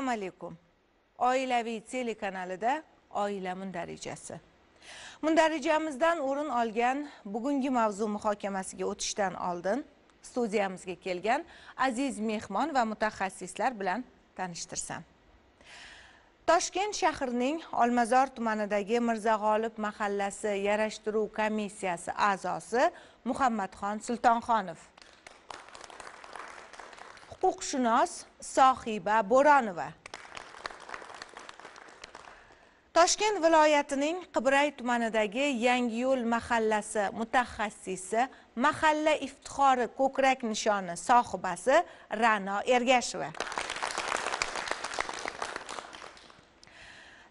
assalomu alaykum. Oilaviy telekanalida oila mundarijasi mundarijamizdan o'rin olgan bugungi mavzu muhokamasiga o'tishdan oldin studiyamizga kelgan aziz mehmon va mutaxassislar bilan tanishtirsam. Toshkent shahrining olmazor tumanidagi mirzag'olib mahallasi yarashtiruv komissiyasi a'zosi muhammadxon sultonxonov. Huquqshunos sohiba bo'ronova toshkent viloyatining qibray tumanidagi yangiyo'l mahallasi mutaxassisi mahalla iftixori ko'krak nishoni sohibasi ra'no ergasheva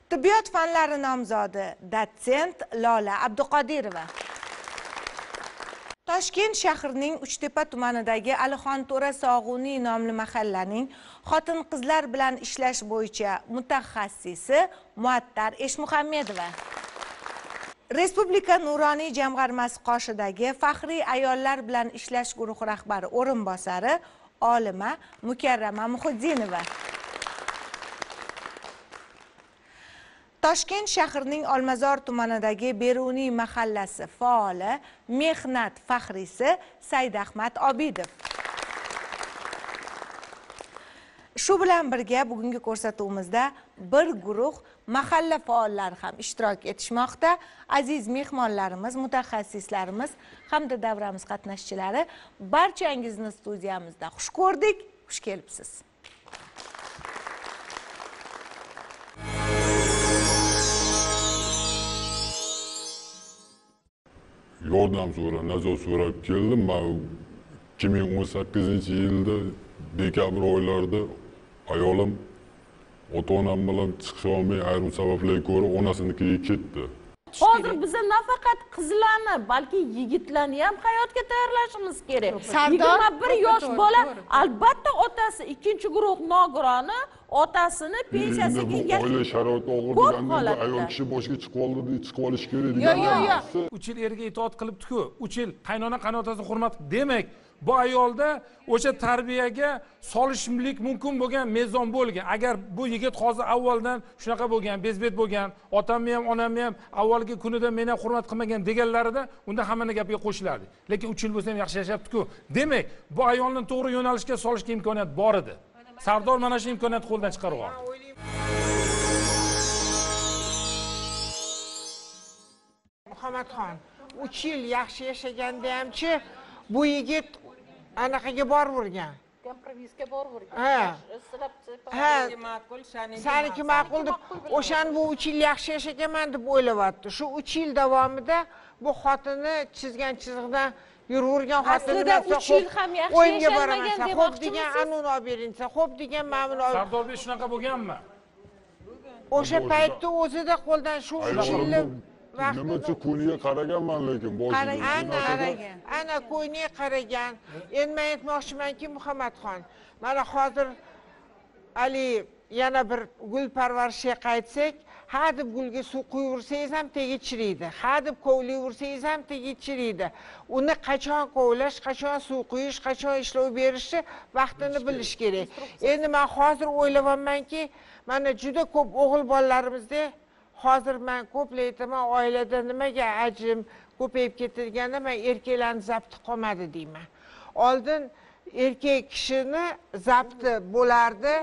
tibbiyot fanlari nomzodi dotsent lola abduqodirova. Toshkent shahrining uchtepa tumanidagi alixon to'ra sog'uniy nomli mahallaning xotin qizlar bilan ishlash bo'yicha mutaxassisi muattar eshmuhammedova. Respublika nuroniy jamg'armasi qoshidagi faxriy ayollar bilan ishlash guruhi rahbari o'rinbosari olima mukarrama muhiddinova. Toshkent shahrining olmazor tumanidagi beruniy mahallasi faoli mehnat faxriysi saidahmad obidov. Shu bilan birga bugungi ko'rsatuvimizda bir guruh mahalla faollari ham ishtirok etishmoqda. Aziz mehmonlarimiz mutaxassislarimiz hamda davramiz qatnashchilari barchangizni studiyamizda xush ko'rdik. Xush kelibsiz. Yordam so'rab najot so'rab keldim. Man ikki ming o'n sakkizinchi yilda dekabr oylarida ayolim ota onam bilan chiqisholmay ayrim sabablarga ko'ra onasinikiga ketdi. Hozir biza nafaqat qizlarni balki yigitlarni ham hayotga tayyorlashimiz kerak. Yigirma bir yosh bola albatta otasi ikkinchi guruh nogironi otasini pensiyasiga ega oila sharoiti og'ir holatda. ayol kishi boshiga chiqib oldi chiqib olishi kerak degan yo, yo. narsa. Uch yil eriga itoat qilibdiku uch yil qaynona qaynotasini hurmat demak bu ayolda o'sha tarbiyaga solishlik mumkin bo'lgan mezon bo'lgan. Agar bu yigit hozir avvaldan shunaqa bo'lgan bezbet bo'lgan otamni ham onamni ham avvalgi kunida meni ham hurmat qilmagan deganlarida unda hammani gapiga qo'shilardi lekin uch yil bo'lsa ham yaxshi yashayaptiku. Demak bu ayolni to'g'ri yo'nalishga solishga imkoniyat bor edi. Sardor mana shu imkoniyatni qo'ldan chiqarib yubordi muhammadxon uch yil yaxshi yashaganda hamchi bu yigit anaqaga boravergan kompromissga boravergan Ha. silab ha. saniki ma'qul deb o'shani bu uch yil yaxshi yashaganman deb o'ylayapti. Shu uch yil davomida bu xotini chizgan chizig'idan yuravergan xotini Aslida desa, uch yil "Xo'p, ham yaxshi o'yinga boraman. desa, xo'p degan anuni olib bering. Desa xo'p degan mana buni olib sardorbek shunaqa bo'lganmi? O'sha paytda o'zida qo'ldan shu uch yilni vaqtini nimacha kuniga qaraganman lekin boshida ana qaragan. ana ko'yniga qaragan. Endi man aytmoqchimanki muhammadxon mana hozir ali yana bir gul parvarishga qaytsak ha deb gulga suv quyuversangiz ham tegi chiriydi ha deb kovlayversangiz ham tegi chiriydi. Uni qachon kovlash qachon suv quyish qachon ishlov berishni vaqtini bilish kerak. endi man hozir o'ylayapmanki mana juda ko'p o'g'il bolalarimizda hozir man ko'plar aytaman oilada nimaga ajrim ko'payib ketganda man erkaklarni zabti qolmadi deyman. Oldin erkak kishini zabti bo'lardi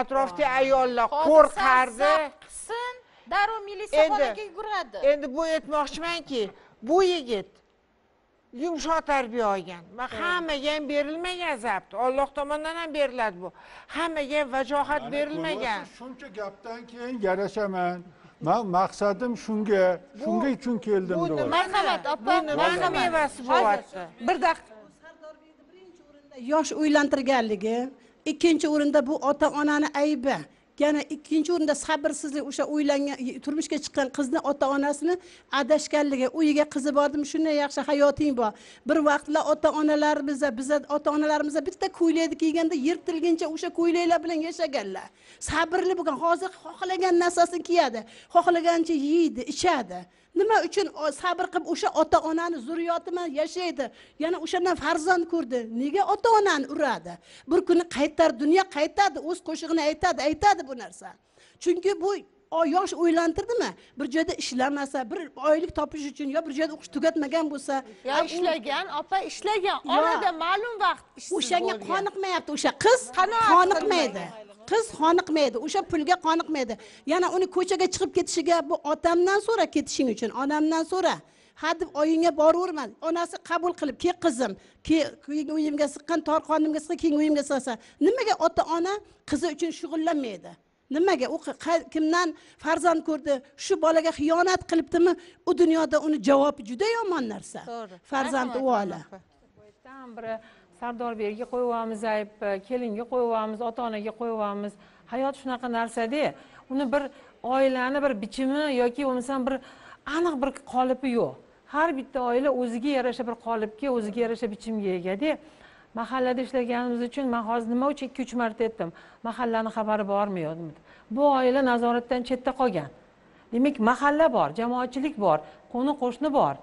atrofdagi ayollar qo'rqardi. qilsin darrov militsiya Endi- yuguradi. endi bu aytmoqchimanki bu yigit yumshoq tarbiya olgan. Man hammaga ham berilmagan zabt. Olloh tomonidan ham beriladi bu. Hammaga ham vajohat berilmagan. shuncha gapdan keyin yarashaman man maqsadim shunga shunga uchun keldim bu deyapti. Marhamat, opa, marhamat. mevasi bo'lyapti bir daqiqa yosh uylantirganligi ikkinchi o'rinda bu ota onani aybi yana ikkinchi o'rinda sabrsizlik o'sha uylangan turmushga chiqqan qizni ota onasini adashganligi uyiga qizi bordimi shunday yaxshi hayoting bor. Bir vaqtlar ota onalarimiz biza ota onalarimiz bitta ko'ylakni kiyganda yirtilguncha o'sha ko'ylaklar bilan yashaganlar. Sabrli bo'lgan hozir xohlagan narsasini kiyadi xohlagancha yeydi ichadi. Nima uchun sabr qilib o'sha ota onani zurriyoti bilan yashaydi? Yana o'shandan farzand ko'rdi. Nega ota onani uradi? Bir kuni qaytar dunyo qaytadi o'z qo'shig'ini aytadi aytadi bu narsa. Chunki bu yosh o'ylantirdimi? Bir joyda ishlamasa bir oylik topish uchun yo bir joyda o'qish tugatmagan bo'lsa yo ishlagan opa ishlagan. Orada ma'lum vaqt ishsiz o'shanga qoniqmayapti o'sha qiz qoniqmaydi qiz qoniqmaydi o'sha pulga qoniqmaydi. Yana uni ko'chaga chiqib ketishiga bu otamdan so'ra ketishing uchun onamdan so'ra ha deb oyingga boraverma onasi qabul qilib ke qizim ke keyin uyimga siqqan tor qornimga siqqan keyin uyimga sig'sa. Nimaga ota ona qizi uchun shug'ullanmaydi? Nimaga? U kimdan farzand ko'rdi? Shu bolaga xiyonat qilibdimi? U dunyoda uni javobi juda yomon narsa. To'g'ri. farzand Rahmat, uvola opa. ham biri sardorbekga qo'yyapmiz ayb e, kelinga qo'yyapmiz ota onaga qo'yyapmiz hayot shunaqa narsada uni bir oilani bir bichimi yoki bo'lmasam bir aniq bir qolipi yo'q. Har bitta oila o'ziga yarasha bir qolipga o'ziga yarasha bichimga egada mahallada ishlaganimiz uchun man hozir nima uchun ikki uch marta aytdim mahallani xabari bormi yo'qmi bu oila nazoratdan chetda qolgan. Demak mahalla bor jamoatchilik bor qo'ni qo'shni bor.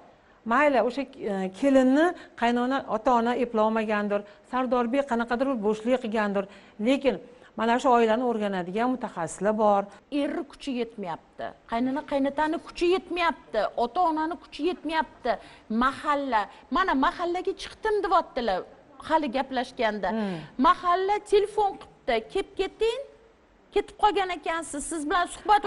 Mayli o'sha e, kelinni qaynona ota ona eplolmagandir. Sardorbek qanaqadir bir bo'shlik qilgandir. Lekin mana shu oilani o'rganadigan mutaxassislar bor. Erni kuchi yetmayapti. Qaynona qaynotani kuchi yetmayapti. Ota onani kuchi yetmayapti. Mahalla mana mahallaga chiqdim deyaptilar hali gaplashganda. Mahalla telefon qilibdi. Kelib keting ketib qolgan ekansiz. Siz bilan suhbat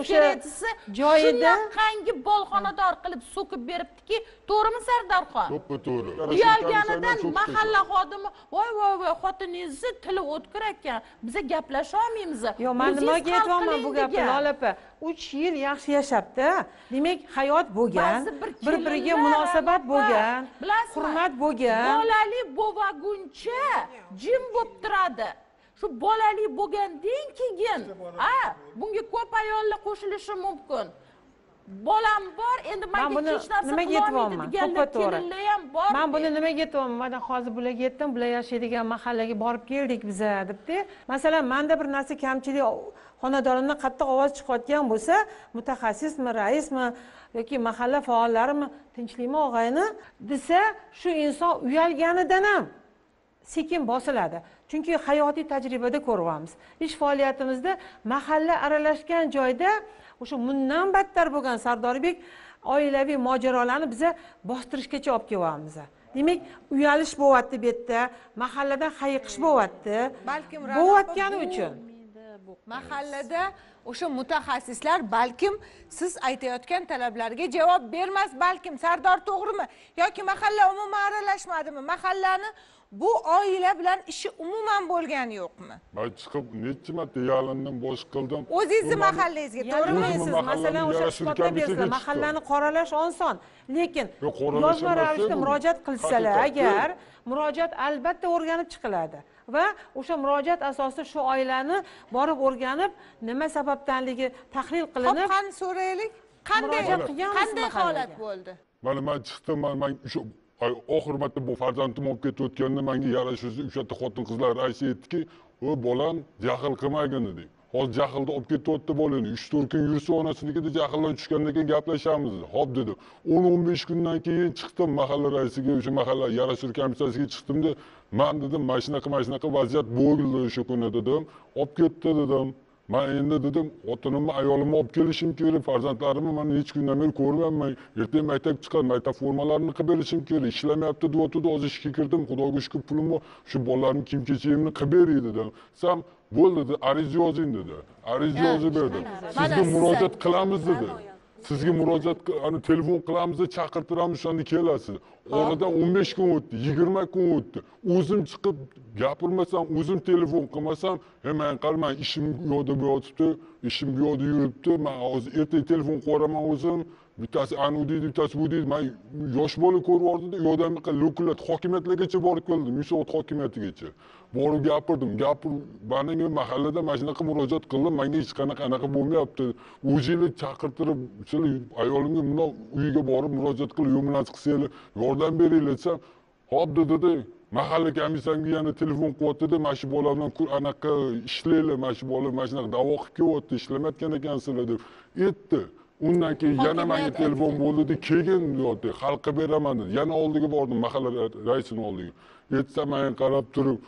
o'sha desa joyida- shunaqangi bolxonador qilib so'kib beribdiki? To'g'rimi sardorxon to'ppa to'g'ri. Uyalganidan mahalla xodimi? Voy voy voy xotiningizni tili o'tkir ekan. Biza gaplasha olmaymiz. Yo'q man nimaga aytyapman bu gapni lola opa? Uch yil yaxshi yashabdi demak hayot bo'lgan bir bir biriga munosabat bo'lgan bilasizmi? hurmat bo'lgan. Bolali bo'lmaguncha jim bo'lib turadi shu bolali bo'lgandan keyin a bunga ko'p ayollar qo'shilishi mumkin. Bolam bor endi man manga hech narsa nimaga deganlar to'ppa to'g'ri. kelinlar ham bor man buni nimaga aytyapman mana hozir bularga aytdim bular yashaydigan mahallaga borib keldik biza debdi masalan manda bir narsa kamchilik xonadonimdan qattiq ovoz chiqayotgan bo'lsa mutaxassismi raismi yoki mahalla faollarimi tinchlikmi og'ayni desa shu inson uyalganidan ham sekin bosiladi chunki hayotiy tajribada ko'ryapmiz. Ish faoliyatimizda mahalla aralashgan joyda o'sha bundan battar bo'lgan sardorbek oilaviy mojarolarni biza bostirishgacha olib kelyapmiz. Demak uyalish bo'lyapti bu yerda mahalladan hayiqish bo'lyapti. Balkim bo'layotgani uchun. Mahallada o'sha mutaxassislar balkim siz aytayotgan talablarga javob bermas balkim sardor to'g'rimi yoki mahalla umuman aralashmadimi? Mahallani bu oila bilan ishi umuman bo'lgani yo'qmi? Man chiqib necha marta yalindim bosh qildim. O'zingizni mahallangizga to'g'rimi? yolg'onsiz masalan o'sha isbotlar bersa mahallani qoralash oson. Lekin yozma ravishda murojaat qilsalar agar murojaat albatta o'rganib chiqiladi va o'sha murojaat asosida shu oilani borib o'rganib nima sababdanligi tahlil qilinib qani so'raylik. Qanday qanday holat bo'ldi? Mana man chiqdim man man o'sha oxir marta bu farzandim olib ketayotganda manga yarashuvchi o'sha yerda xotin qizlar raisi aytdiki o bolam jahl qilmagin dedi hozir jahlda olib ketyapti bolani uch to'rt kun yursa onasinikida jahldan tushgandan keyin gaplashamiz ho'p dedi. O'n o'n besh kundan keyin chiqdim mahalla raisiga o'sha mahalla yarashuv komissiyasiga chiqdimda man dedim mana shunaqa mana shunaqa vaziyat bo'ldi o'sha kuni dedim. Olib ketdi dedim. Man endi dedim xotinimni ayolimni olib kelishim kerak farzandlarimni man necha kundan beri ko'rmayapman ertaga maktab chiqadi maktab formalarini qilib berishim kerak ishlamayapti deyotgandi hozir ishga kirdim xudoga shukur pulim bor shu bolalarni kiyim kechagimni qilib beray dedim. Desam bo'ldi dedi ariza yozing dedi ariza yozib berdim sizga siz murojaat qilamiz dedi sizga murojaat ani telefon qilamiz chaqirtiramiz o'shanda kelasiz oradan o'n besh kun o'tdi yigirma kun o'tdi. O'zim chiqib gapirmasam o'zim telefon qilmasam he man qara man ishim bu yoqda yotibdi ishim bu yoqda yuribdi man hozir ertaga telefon qilaman o'zim. Bittasi anavi deydi bittasi bu deydi man yosh bola ko'rib yubordida u yoqdan buyoqqa lokullat hokimiyatlargacha borib keldim yunusobod hokimiyatigacha borib gapirdim gapir manga mahallada mana shunaqa murojaat qildim manga hech qanaqa anaqa bo'lmayapti o'zinglar chaqirtirib sizlar ayolimga bundoq uyiga borib murojaat qilib yo'mlas qilsanglar yordam beringlar desam hop dedida mahalla komissiyamga yana telefon qilyaptida mana shu bola bilan anaqa ishlanglar mana shu bola mana shunaqa davo qilib kelyapti ishlamayotgan ekansizlar deb aytdi undan keyin yana manga telefon aytgan. bo'ldi kelgin deyapti hal qilib beraman dedi yana oldiga bordim mahalla raisini oldiga aytsam manga qarab turib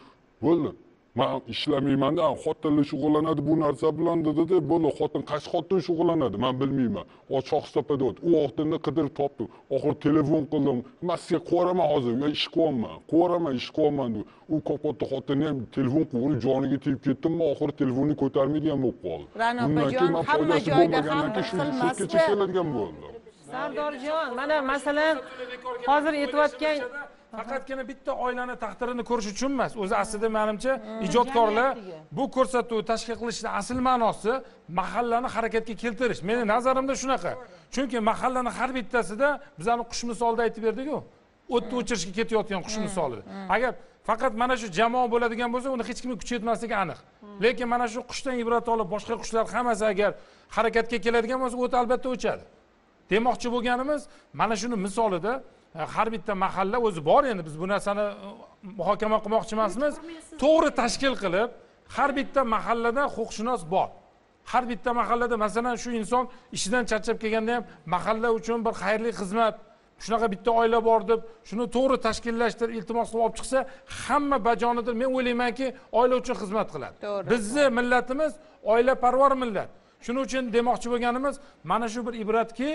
bo'ldi. Man ishlamaymanda xotinlar shug'ullanadi bu narsa bilan dedida bo'ldi xotin qaysi xotin shug'ullanadi man bilmayman. Deyapti u xotinni qidirib topdim oxiri telefon qildim man sizga qilyapman hozir men ish qilyapman qilyapman ish qilyapman deb u katta xotinni ham telefon qilib joniga tegib ketdimmi oxiri telefonni ko'tarmaydigan bo'lib qoldi Ra'no Undan keyin man hamma foydasi joyda bo'lmagandan ham keyin shu sudgacha keladigan bo'ldim. Sardorjon mana masalan hozir aytayotgan faqatgina bitta oilani taqdirini ko'rish uchun emas. O'zi aslida manimcha ijodkorlar bu ko'rsatuvni tashkil qilishni asl ma'nosi mahallani harakatga keltirish. Meni nazarimda shunaqa. Chunki mahallani har bittasida bizani qush misolida aytib berdiku. O'tni o'chirishga ketayotgan qush misolida agar faqat mana shu jamoa bo'ladigan bo'lsa uni hech kimga kuch yetmasligi aniq. Lekin mana shu qushdan ibrat olib boshqa qushlar hammasi agar harakatga keladigan bo'lsa o't albatta o'chadi. Demoqchi bo'lganimiz mana shuni misolida har bitta mahalla o'zi bor endi. Biz bu narsani e, muhokama qilmoqchi emasmiz to'g'ri tashkil qilib har bitta mahallada huquqshunos bor. Har bitta mahallada masalan shu inson ishidan charchab kelganda ham mahalla uchun bir xayrli xizmat shunaqa bitta oila bor deb shuni to'g'ri tashkillashtirib iltimos qilib olib chiqsa hamma bajonidil men o'ylaymanki oila uchun xizmat qiladi. To'g'ri. bizni millatimiz oilaparvar millat. Shuning uchun demoqchi bo'lganimiz mana shu bir ibratki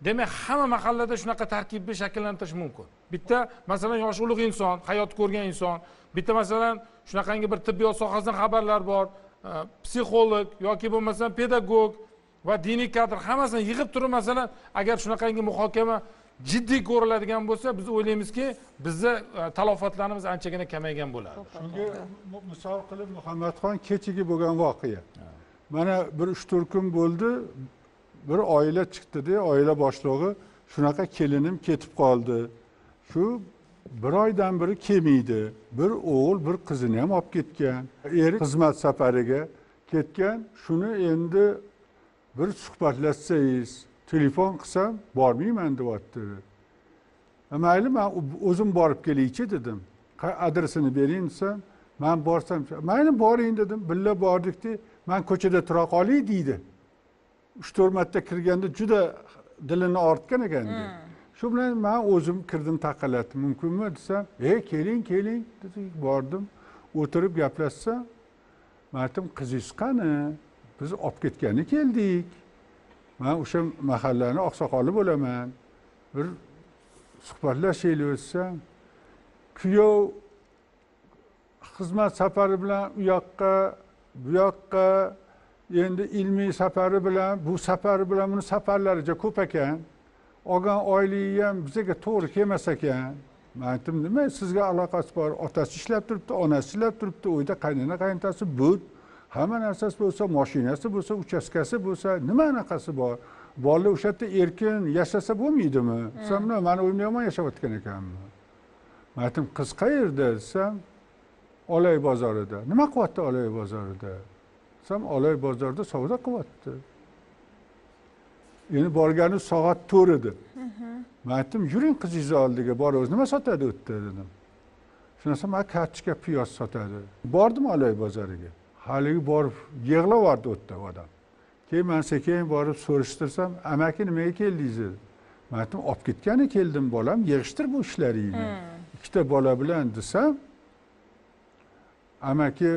demak hamma mahallada shunaqa tarkibni shakllantirish mumkin. Bitta masalan yoshi ulug' inson hayot ko'rgan inson. Bitta masalan shunaqangi bir tibbiyot sohasidan xabarlar bor. E, psixolog yoki bo'lmasam pedagog va diniy kadr hammasini yig'ib turib masalan agar shunaqangi muhokama jiddiy ko'riladigan bo'lsa biz o'ylaymizki bizni e, talofatlarimiz anchagina kamaygan bo'ladi. Shunga misol qilib muhammadxon kechagi bo'lgan voqea. Mana bir uch to'rt kun bo'ldi bir oila chiqdida oila boshlig'i shunaqa kelinim ketib qoldi. Shu bir oydan beri kelmaydi bir o'g'il bir qizini ham olib ketgan. Eri xizmat safariga ketgan. Shuni endi bir suhbatlashsangiz telefon qilsam bormayman deyapti. E, mayli man o'zim borib kelaychi dedim. Adresini bering desam man borsam mayli boring dedim. Birga bordikda man ko'chada tura qolay deydi. Uch to'rt marta kirganda juda dilini ortgan ekanda shu bilan man o'zim kirdim taqallatdim mumkinmi desam e keling keling dedi. Bordim. O'tirib gaplashsam man aytdim qizingiz qani? Biz olib ketgani keldik. Man o'sha mahallani oqsoqoli bo'laman. Bir suhbatlashaylik desam kuyov xizmat safari bilan u yoqqa bu yoqqa endi ilmiy safari bilan bu safari bilan buni safarlaricha ko'p ekan. Olgan oyligi ham bizaga to'g'ri kelmas ekan. Man aytdim nima sizga aloqasi bor? Otasi ishlab turibdi onasi ishlab turibdi uyda qaynona qaynotasi bu hamma narsasi bo'lsa moshinasi bo'lsa uchastkasi bo'lsa nima anaqasi bor? Bolalar o'sha yerda erkin yashasa bo'lmaydimi? Desam "Nima, mani uyimda yomon yashayotgan ekanmi? Man aytdim qiz qayerda desam olay bozorida. Nima qilyapti olay bozorida desam olay bozorida savdo qilyapti. Endi borgani soat to'rt edi man aytdim yuring qizingizni oldiga boramiz nima sotadi u yerda dedim. Shundan so'ng man kartochka piyoz sotadi. Bordim olay bozoriga. Haligi borib yig'labyubordi u yerda odam. Keyin man sekin borib surishtirsam amaki nimaga keldingiz? dedi. Man aytdim olib ketgani keldim bolam yig'ishtir bu ishlaringni. Ikkita bola bilan desam amaki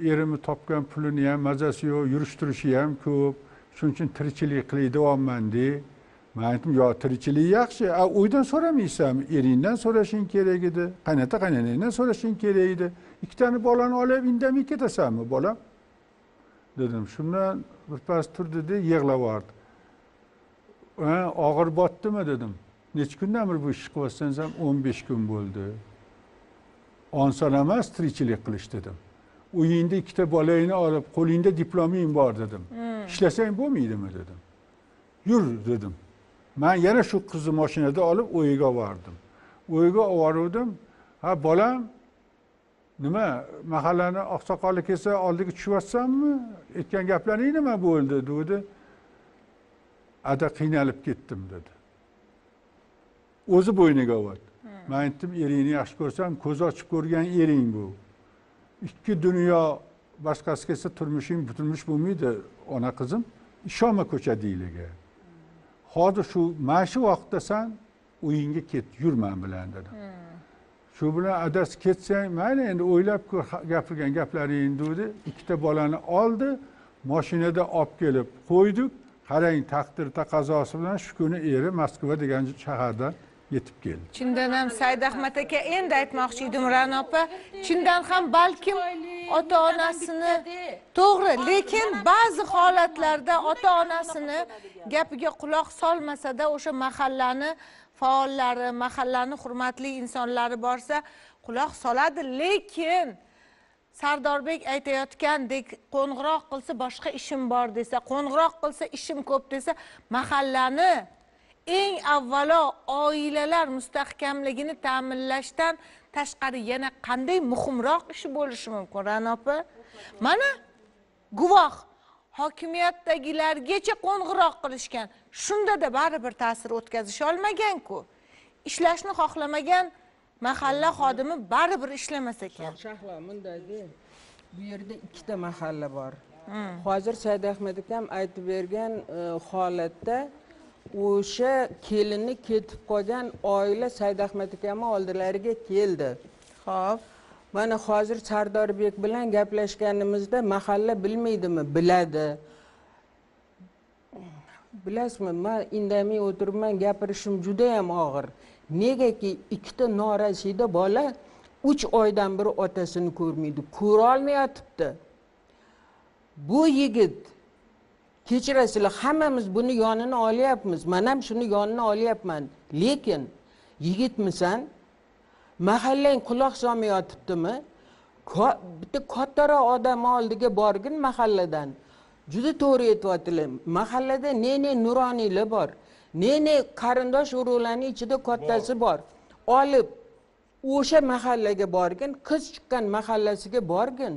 erimni topgan pulini ham mazasi yo'q yurish turishi ham ko'p. Shuning uchun tirikchilik qilay deyapman man aytdim yo tirikchilik yaxshi. A uydan so'ramaysan eringdan so'rashing kerak edi. Qaynota qaynonangdan so'rashing kerak edi. Ikkitani bolani olib indamay ketasanmi bolam? Dedim shundan birpas turdida yig'lab yubordi "Ha, og'ir botdimi dedim. Necha kundan beri bu ishni qilyapsan desam o'n besh kun bo'ldi. Oson emas tirikchilik qilish dedim. Uyingda ikkita bolangni olib qo'lingda diploming bor dedim. Ishlasang bo'lmaydimi dedim. Yur dedim. Man yana shu qizni mashinada olib uyiga bordim uyiga olib boruvdim ha bolam nima mahallani oqsoqoli kelsa oldiga tushyapsanmi aytgan gaplaring nima bo'ldi degdi ada qiynalib ketdim dedi. O'zi bo'yniga oldi man aytdim eringni yaxshi ko'rsam ko'z ochib ko'rgan ering bu ikki dunyo boshqasi kelsa turmushing turmush bo'lmaydi ona qizim ishonma ko'chadiyliga hozir shu mana shu vaqtda san uyingga ket yur man bilan dedim shu bilan adasi ketsang mayli endi o'ylab ko'r gapirgan gaplaringni dedi. Ikkita bolani oldi mashinada olib kelib qo'ydik qarang taqdir taqozosi bilan shu kuni eri moskva degan shahardan yetib keldi. Chindan ham said ahmad aka endi aytmoqchi edim ra'no opa. Chindan ham balkim ota onasini to'g'ri lekin ba'zi holatlarda ota onasini gapiga quloq solmasada o'sha mahallani faollari mahallani hurmatli insonlari borsa quloq soladi. Lekin sardorbek aytayotgandek qo'ng'iroq qilsa boshqa ishim bor desa qo'ng'iroq qilsa ishim ko'p desa mahallani eng avvalo oilalar mustahkamligini ta'minlashdan tashqari yana qanday muhimroq ishi bo'lishi mumkin ra'no opa? Mana guvoh hokimiyatdagilargacha qo'ng'iroq qilishgan. Shundada baribir ta'sir o'tkazisha olmaganku. Ishlashni xohlamagan mahalla xodimi baribir ishlamas ekan. Shahlo bundayda bu yerda ikkita mahalla bor. Hozir said ahmed akam aytib bergan e, holatda o'sha kelini ketib qolgan oila said ahmed akamni oldilariga keldi. Ho'p mana hozir sardorbek bilan gaplashganimizda mahalla bilmaydimi? Biladi. Bilasizmi man indamay o'tiribman gapirishim judayam og'ir. Negaki ikkita norasida bola uch oydan beri otasini ko'rmaydi ko'rolmayotibdi. Bu yigit kechirasizlar hammamiz buni yonini olyapmiz. Man ham shuni yonini olyapman. Lekin yigitmisan mahallang quloq solmayotibdimi bitta kattaroq odamni oldiga borgin mahalladan. Juda to'g'ri aytyaptilar. Mahallada ne ne nuroniylar bor. Ne ne qarindosh urug'larni ichida kattasi bor. Olib o'sha mahallaga borgin qiz chiqqan mahallasiga borgin.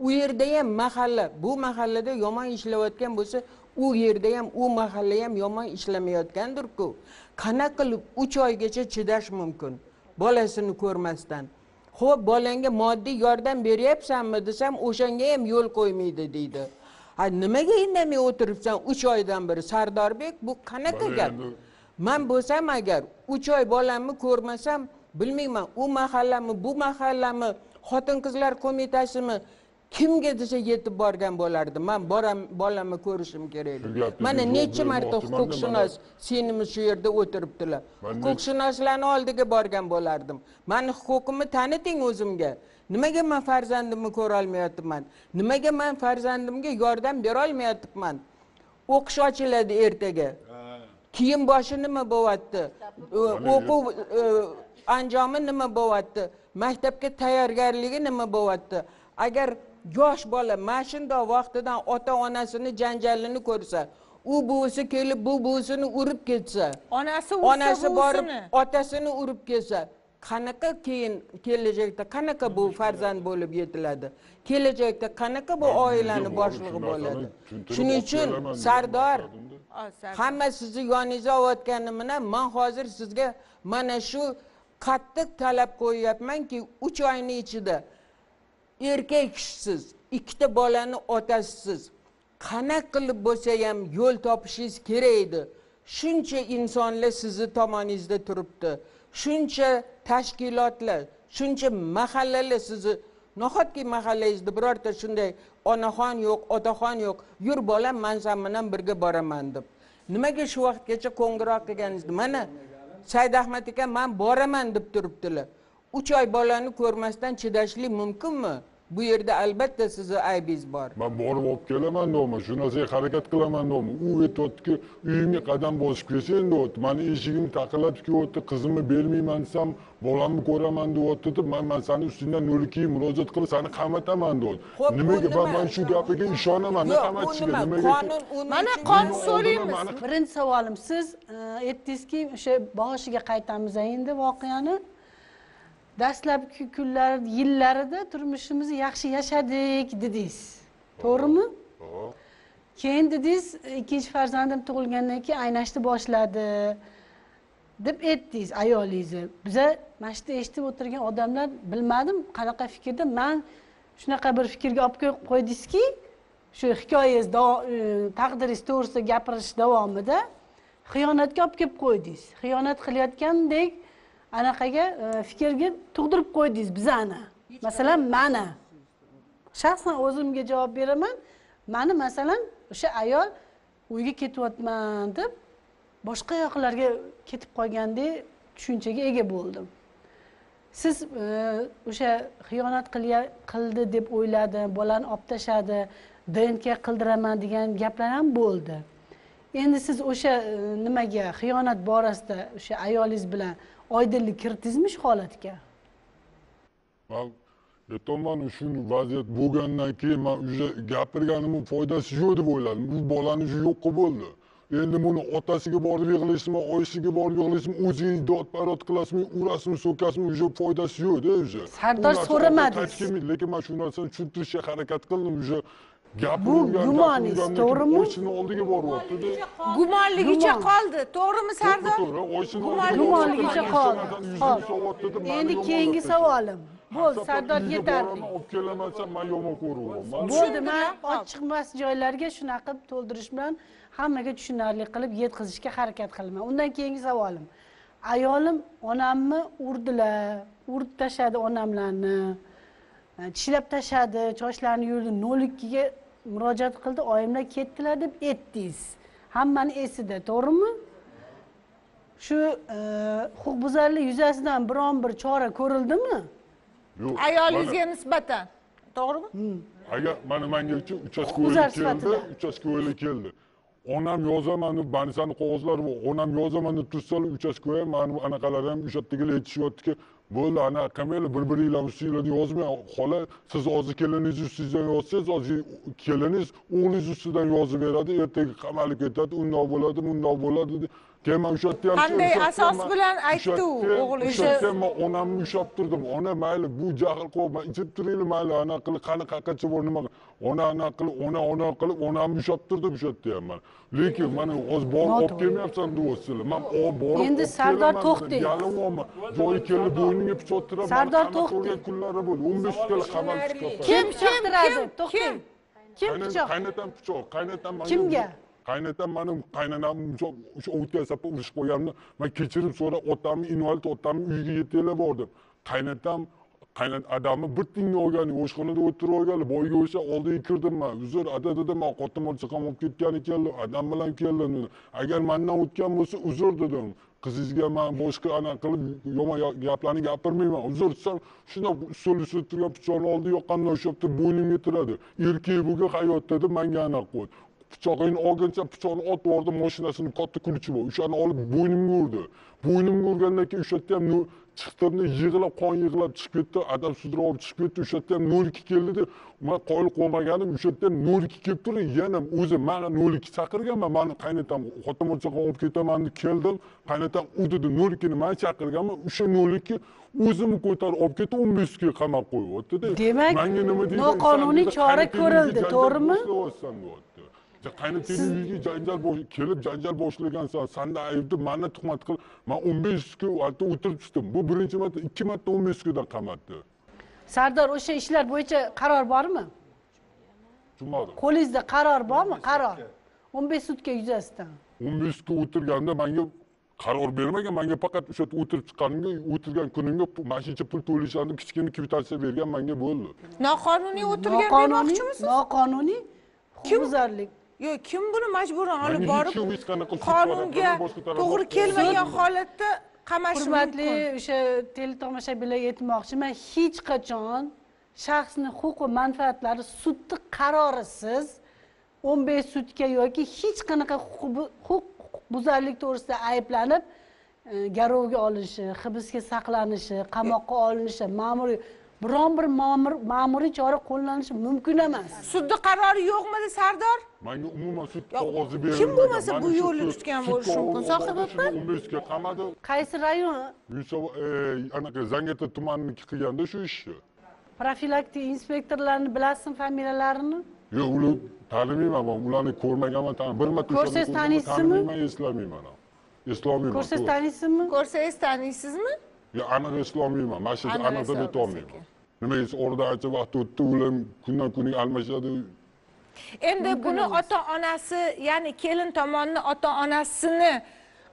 U yerda ham mahalla bu mahallada yomon ishlayotgan bo'lsa u yerda ham u mahalla ham yomon ishlamayotgandirku. Qanaqa qilib uch oygacha chidash mumkin? Bolasini ko'rmasdan. Ho'p bolangga moddiy yordam beryapsanmi desam o'shanga ham yo'l qo'ymaydi deydi. Ha nimaga indamay o'tiribsan uch oydan beri? Sardorbek bu qanaqa gap? man bo'lsam agar uch oy bolamni ko'rmasam bilmayman u mahallami bu mahallami xotin qizlar qo'mitasimi kimga desa yetib borgan bo'lardim man boram bolamni ko'rishim kerak. Edi mana necha marta huquqshunos sinimiz shu yerda o'tiribdilar. Huquqshunoslarni oldiga borgan bo'lardim. Mani huquqimni taniting o'zimga. Nimaga man farzandimni ko'rolmayapman? Nimaga man farzandimga yordam berolmayapman? O'qish ochiladi ertaga. Kiyim boshi nima bo'lyapti? O'quv anjomi nima bo'lyapti? Maktabga tayyorgarligi nima bo'lyapti? Agar yosh bola mana shundoq vaqtidan ota onasini janjalini ko'rsa u buvisi kelib bu buvisini urib ketsa onasi onasi borib otasini urib kelsa qanaqa keyin kelajakda qanaqa bu farzand bo'lib yetiladi? Kelajakda qanaqa bu oilani boshlig'i bo'ladi? shuning uchun Sardor. hamma sizni yoningizga olayotganim bilan man hozir sizga mana shu qattiq talab qo'yyapmanki uch oyni ichida erkak kishisiz ikkita bolani otasisiz qanaqa qilib bo'lsa ham yo'l topishingiz kerak edi. Shuncha insonlar sizni tomoningizda turibdi. Shuncha tashkilotlar shuncha mahallalar sizni nahotki mahallangizda birorta shunday onaxon yo'q otaxon yo'q yur bolam man san bilan birga boraman deb. Nimaga shu vaqtgacha qo'ng'iroq qilganingizni mana said ahmad aka man boraman deb turibdilar. Uch oy bolani ko'rmasdan chidashlik mumkinmi? Bu yerda albatta sizni aybingiz bor. Man borib olib kelaman deyapman shu narsaga harakat qilaman deyapman u aytyaptiki uyimga qadam bosib kelsen deyapti mani eshigimni taqillatib kelyapti qizimni bermayman desam bolamni ko'raman deyapti deb man man sani ustingdan nol ikkiga murojaat qilib sani qamataman deyapti nimaga man man shu gapiga ishonaman qamatishiga nima? nimaga mana Oldin so'raymiz. Birinchi savolim siz e, aytdingizki o'sha boshiga qaytamiz endi voqeani dastlabki kunlar yillarida turmushimizni yaxshi yashadik dedingiz. To'g'rimi? Keyin dedingiz ikkinchi farzandim tug'ilgandan keyin aynashni boshladi deb aytdingiz ayolingizni. Biza mana shu yerda eshitib o'tirgan odamlar bilmadim qanaqa fikrda man shunaqa bir fikrga olib qo'ydingizki shu hikoyangiz e, taqdiringiz to'g'risida gapirish davomida xiyonatga olib kelib qo'ydingiz. Xiyonat qilayotgandek anaqaga e, fikrga tug'dirib qo'ydingiz bizani masalan mani shaxsan o'zimga javob beraman mani masalan o'sha ayol uyga ketyapman deb boshqa yoqlarga ketib qolgandek tushunchaga ega bo'ldim. Siz e, o'sha xiyonat qildi deb o'yladim bolani olib tashladi dnk qildiraman degan gaplar ham bo'ldi. Endi siz o'sha e, nimaga xiyonat borasida o'sha ayolingiz bilan oydinlik kiritdingizmi shu holatga man aytyapman shuni vaziyat bo'lgandan keyin man уже gapirganimni foydasi yo'q deb o'yladim. Bu bolani shu yo'qqa bo'ldi. Endi buni otasiga borib yig'laysizmi oyisiga borib yig'laysizmi o'zingiz dod parod qilasizmi urasizmi so'kasizmi уже foydasi yo'qda уже Sardor, kelmaydi lekin man shu narsani tushuntirishga harakat qildim уже Bu gumoningiz, to'g'rimi? oyisini oldiga boryaptida gumonligicha qoldi to'g'rimi sardor to'g'ri Gumonligicha qoldi. Endi keyingi savolim bo'ldi sardor yetarli olib kelamansan man yomon ko'ryapman bo'ldi Tushundilar? Hop. ochiqmas joylarga shunaqa qilib to'ldirish bilan hammaga tushunarli qilib yetkazishga harakat qilaman. Undan keyingi savolim. Ayolim onamni urdilar. Urib tashladi onamlarni. Tishlab tashladi sochlarini yuldi nol ikkiga murojaat qildi oyimlar ketdilar deb aytdingiz hammani esida to'g'rimi? Shu e, huquqbuzarlik yuzasidan biron bir chora ko'rildimi? Yo'q, ayolingizga nisbatan to'g'rimi? Agar mana manga Huquqbuzar uchastkavoylik keldi uchastkavoylik keldi onam yozaman deb banisani qog'ozlari bor onam yozaman deb tursalar uchastkavoy mani anaqalar ham o'sha yerdagilar aytishyaptiki bo'ldi anaqa qilmanglar bir biringlarni ustinglarni yozmang xola siz hozir keliningiz ustingizdan yozsangiz hozir keliningiz o'g'lingiz ustidan yozib beradi ertaga qamalib ketadi undoq bo'ladi bundoq bo'ladi deb. keyin man o'sha yerda ham Qanday asos bilan aytdi o'g'li? man onamni ushlab turdim ona mayli bu jahl qo'yib man ichib turinglar mayli anaqa qilib qani qaqqacha bor nima ona anaqa qilib ona ona qilib onamni ushlab turdim o'sha yerda ham man lekin mana hozir borib olib kelmayapsan man olib borib Endi Sardor kelaman, to'xtang. yalinyapman joyi keldi bo'ynimga pichoq tirab Sardor urgan kunlari bo'ldi o'n besh kala qamalib chiqyapman kim chaqtiradi kim? to'xtang kim? Pichoq qaynatam pichoq qaynatam Kimga? Qaynatam mani qaynonam o'sha o'tgan safar urishib qo'yganimda man kechirim so'rab otamni invalid otamni uyiga yetaklab bordim qaynatam qaynat adamni bir tiyinni olgan oshxonada o'tirib olgan boyga o'sha oldiga kirdim man uzr ada dedim man xotin bola chaqam olib ketgan ekanlar adam bilan keldim agar mandan o'tgan bo'lsa uzr dedim. Qizingizga man boshqa anaqa qilib yomon gaplarni gapirmayman uzr desam shundoq ustol ustida turgan pichoqni oldi yoqamdan ushlab turib bo'ynimga tiradi erkak bo'lgan hayotda deb manga anaqa qo'ydi pichog'ingni olguncha pichoqni otib yubordi mashinasini katta kulchi bor o'shani olib bo'ynimga urdi. Bo'ynimga urgandan keyin o'sha yerda ham chiqtirdi yig'lab qon yig'lab chiqib ketdi adam sudrab olib chiqib ketdi. O'sha yerda ham nol ikki keldida man qoyil qolmaganim o'sha yerda ham nol ikki kelib turdi. Yana o'zi mana nol ikki chaqirganman. Mani qaynatam xotin bola chaqam olib ketaman deb keldim. Qaynatam u dedi nol ikkini man chaqirganman. O'sha nol ikki o'zimni ko'tarib olib ketib o'n besh kunga qamab qo'yyaptida Demak, manga nima deydi? noqonuniy chora ko'rildi, to'g'rimi? Qaynatamni uyiga janjal kelib janjal boshlagansan sanda aybni mani tuhmat qilib man o'n besh kun o'tirib chiqdim bu birinchi marta ikki marta o'n besh kundan qamatdi sardor o'sha ishlar bo'yicha qaror bormi tushunmadim qo'lingizda qaror bormi qaror o'n besh sutka yuzasidan o'n besh kun o'tirganda manga qaror bermagan manga faqat o'sha yerda o'tirib chiqqanimga o'tirgan kunimga mana shuncha pul to'lashlarni kichkina kvitansiya bergan manga bo'ldi noqonuniy o'tirgan demoqchimisiz noqonuniy huquqbuzarlik yo'q kim buni majburan olib borib qonunga to'g'ri kelmagan holatda qamashi hurmatli o'sha teletomoshabinlarga aytmoqchiman hech qachon shaxsni huquq va manfaatlari sudni qarorisiz o'n besh sutka yoki hech qanaqa huquq- huquqbuzarlik to'g'risida ayblanib e, garovga olinishi hibsga saqlanishi qamoqqa olinishi ma'muriy biron bir ma'mur- ma'muriy chora qo'llanishi mumkin emas. Sudni qarori yo'qmidi sardor manga umuman sud qog'ozi kim berilmagan bo'lmasa bu yo'lni tutgan bo'lishi mumkin. qog'ozi Sohib oldi, opa? shuni o'n besh kunga qamadi qaysi rayon? Yunusobod e, anaqa zangiota tumaniki qilganda shu ishni profilaktik inspektorlarni bilasizmi familiyalarini yo'q ular tanimayman man ularni ko'rmaganman bir marta Ko'rsangiz taniysizmi? eslamayman ham. eslolmayman ko'rsangiz taniysizmi ko'rsangiz taniysizmi yo'q aniq eslolmayman mana shu Aniq aniq deb eslolmaysiz aytolmayman nima desa oradan ancha vaqt o'tdi ular kundan kunga almashadi endi buni ota onasi ya'ni kelin tomonni ota onasini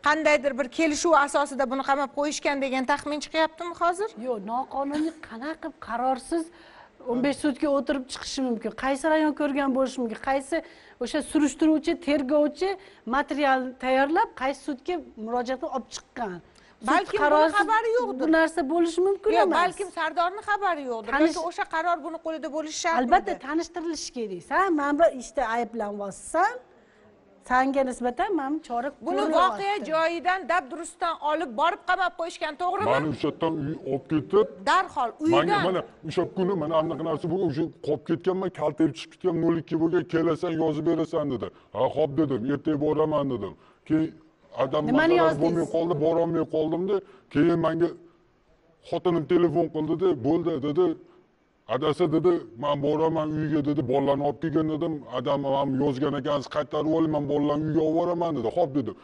qandaydir bir kelishuv asosida buni qamab qo'yishgan degan taxmin chiqyaptimi hozir? Yo'q noqonuniy qanaqa qilib qarorsiz o'n besh sutka o'tirib chiqishi mumkin. Qaysi rayon ko'rgan bo'lishi mumkin? Qaysi o'sha surishtiruvchi tergovchi material tayyorlab qaysi sudga murojaat qilib olib chiqqan Balkim buni qarorsiz xabari yo'qdir. bu narsa bo'lishi mumkin yo'q emas. balkim sardorni xabari yo'qdir. Balki o'sha qaror buni qo'lida bo'lishi shartmidi albatta tanishtirilishi kerak san mana bu ishda ayblanyapsan sanga nisbatan mana chora buni voqea joyidan dabdurustdan olib borib qamab qo'yishgan to'g'rimi? Mani o'sha yerdan uy olib ketib darhol manga uydan mana o'sha kuni mana anaqa narsa bo'lgan o'sha qolib ketganman kaltayib chiqib ketgan nol ikki bo'lgan kelasan yozib berasan dedi. Ha ho'p dedim ertaga boraman dedim. Keyin adam Nimani masalasi yozdingiz? bo'lmay qoldi borolmay qoldimda keyin manga xotinim telefon qildi de bo'ldi dedi. Adasi dedi man boraman uyga dedi bolalarni olib kelgin dedim adam man yozgan ekansiz qaytarib oling man bolalarni uyga olib boraman dedi. Ho'p dedim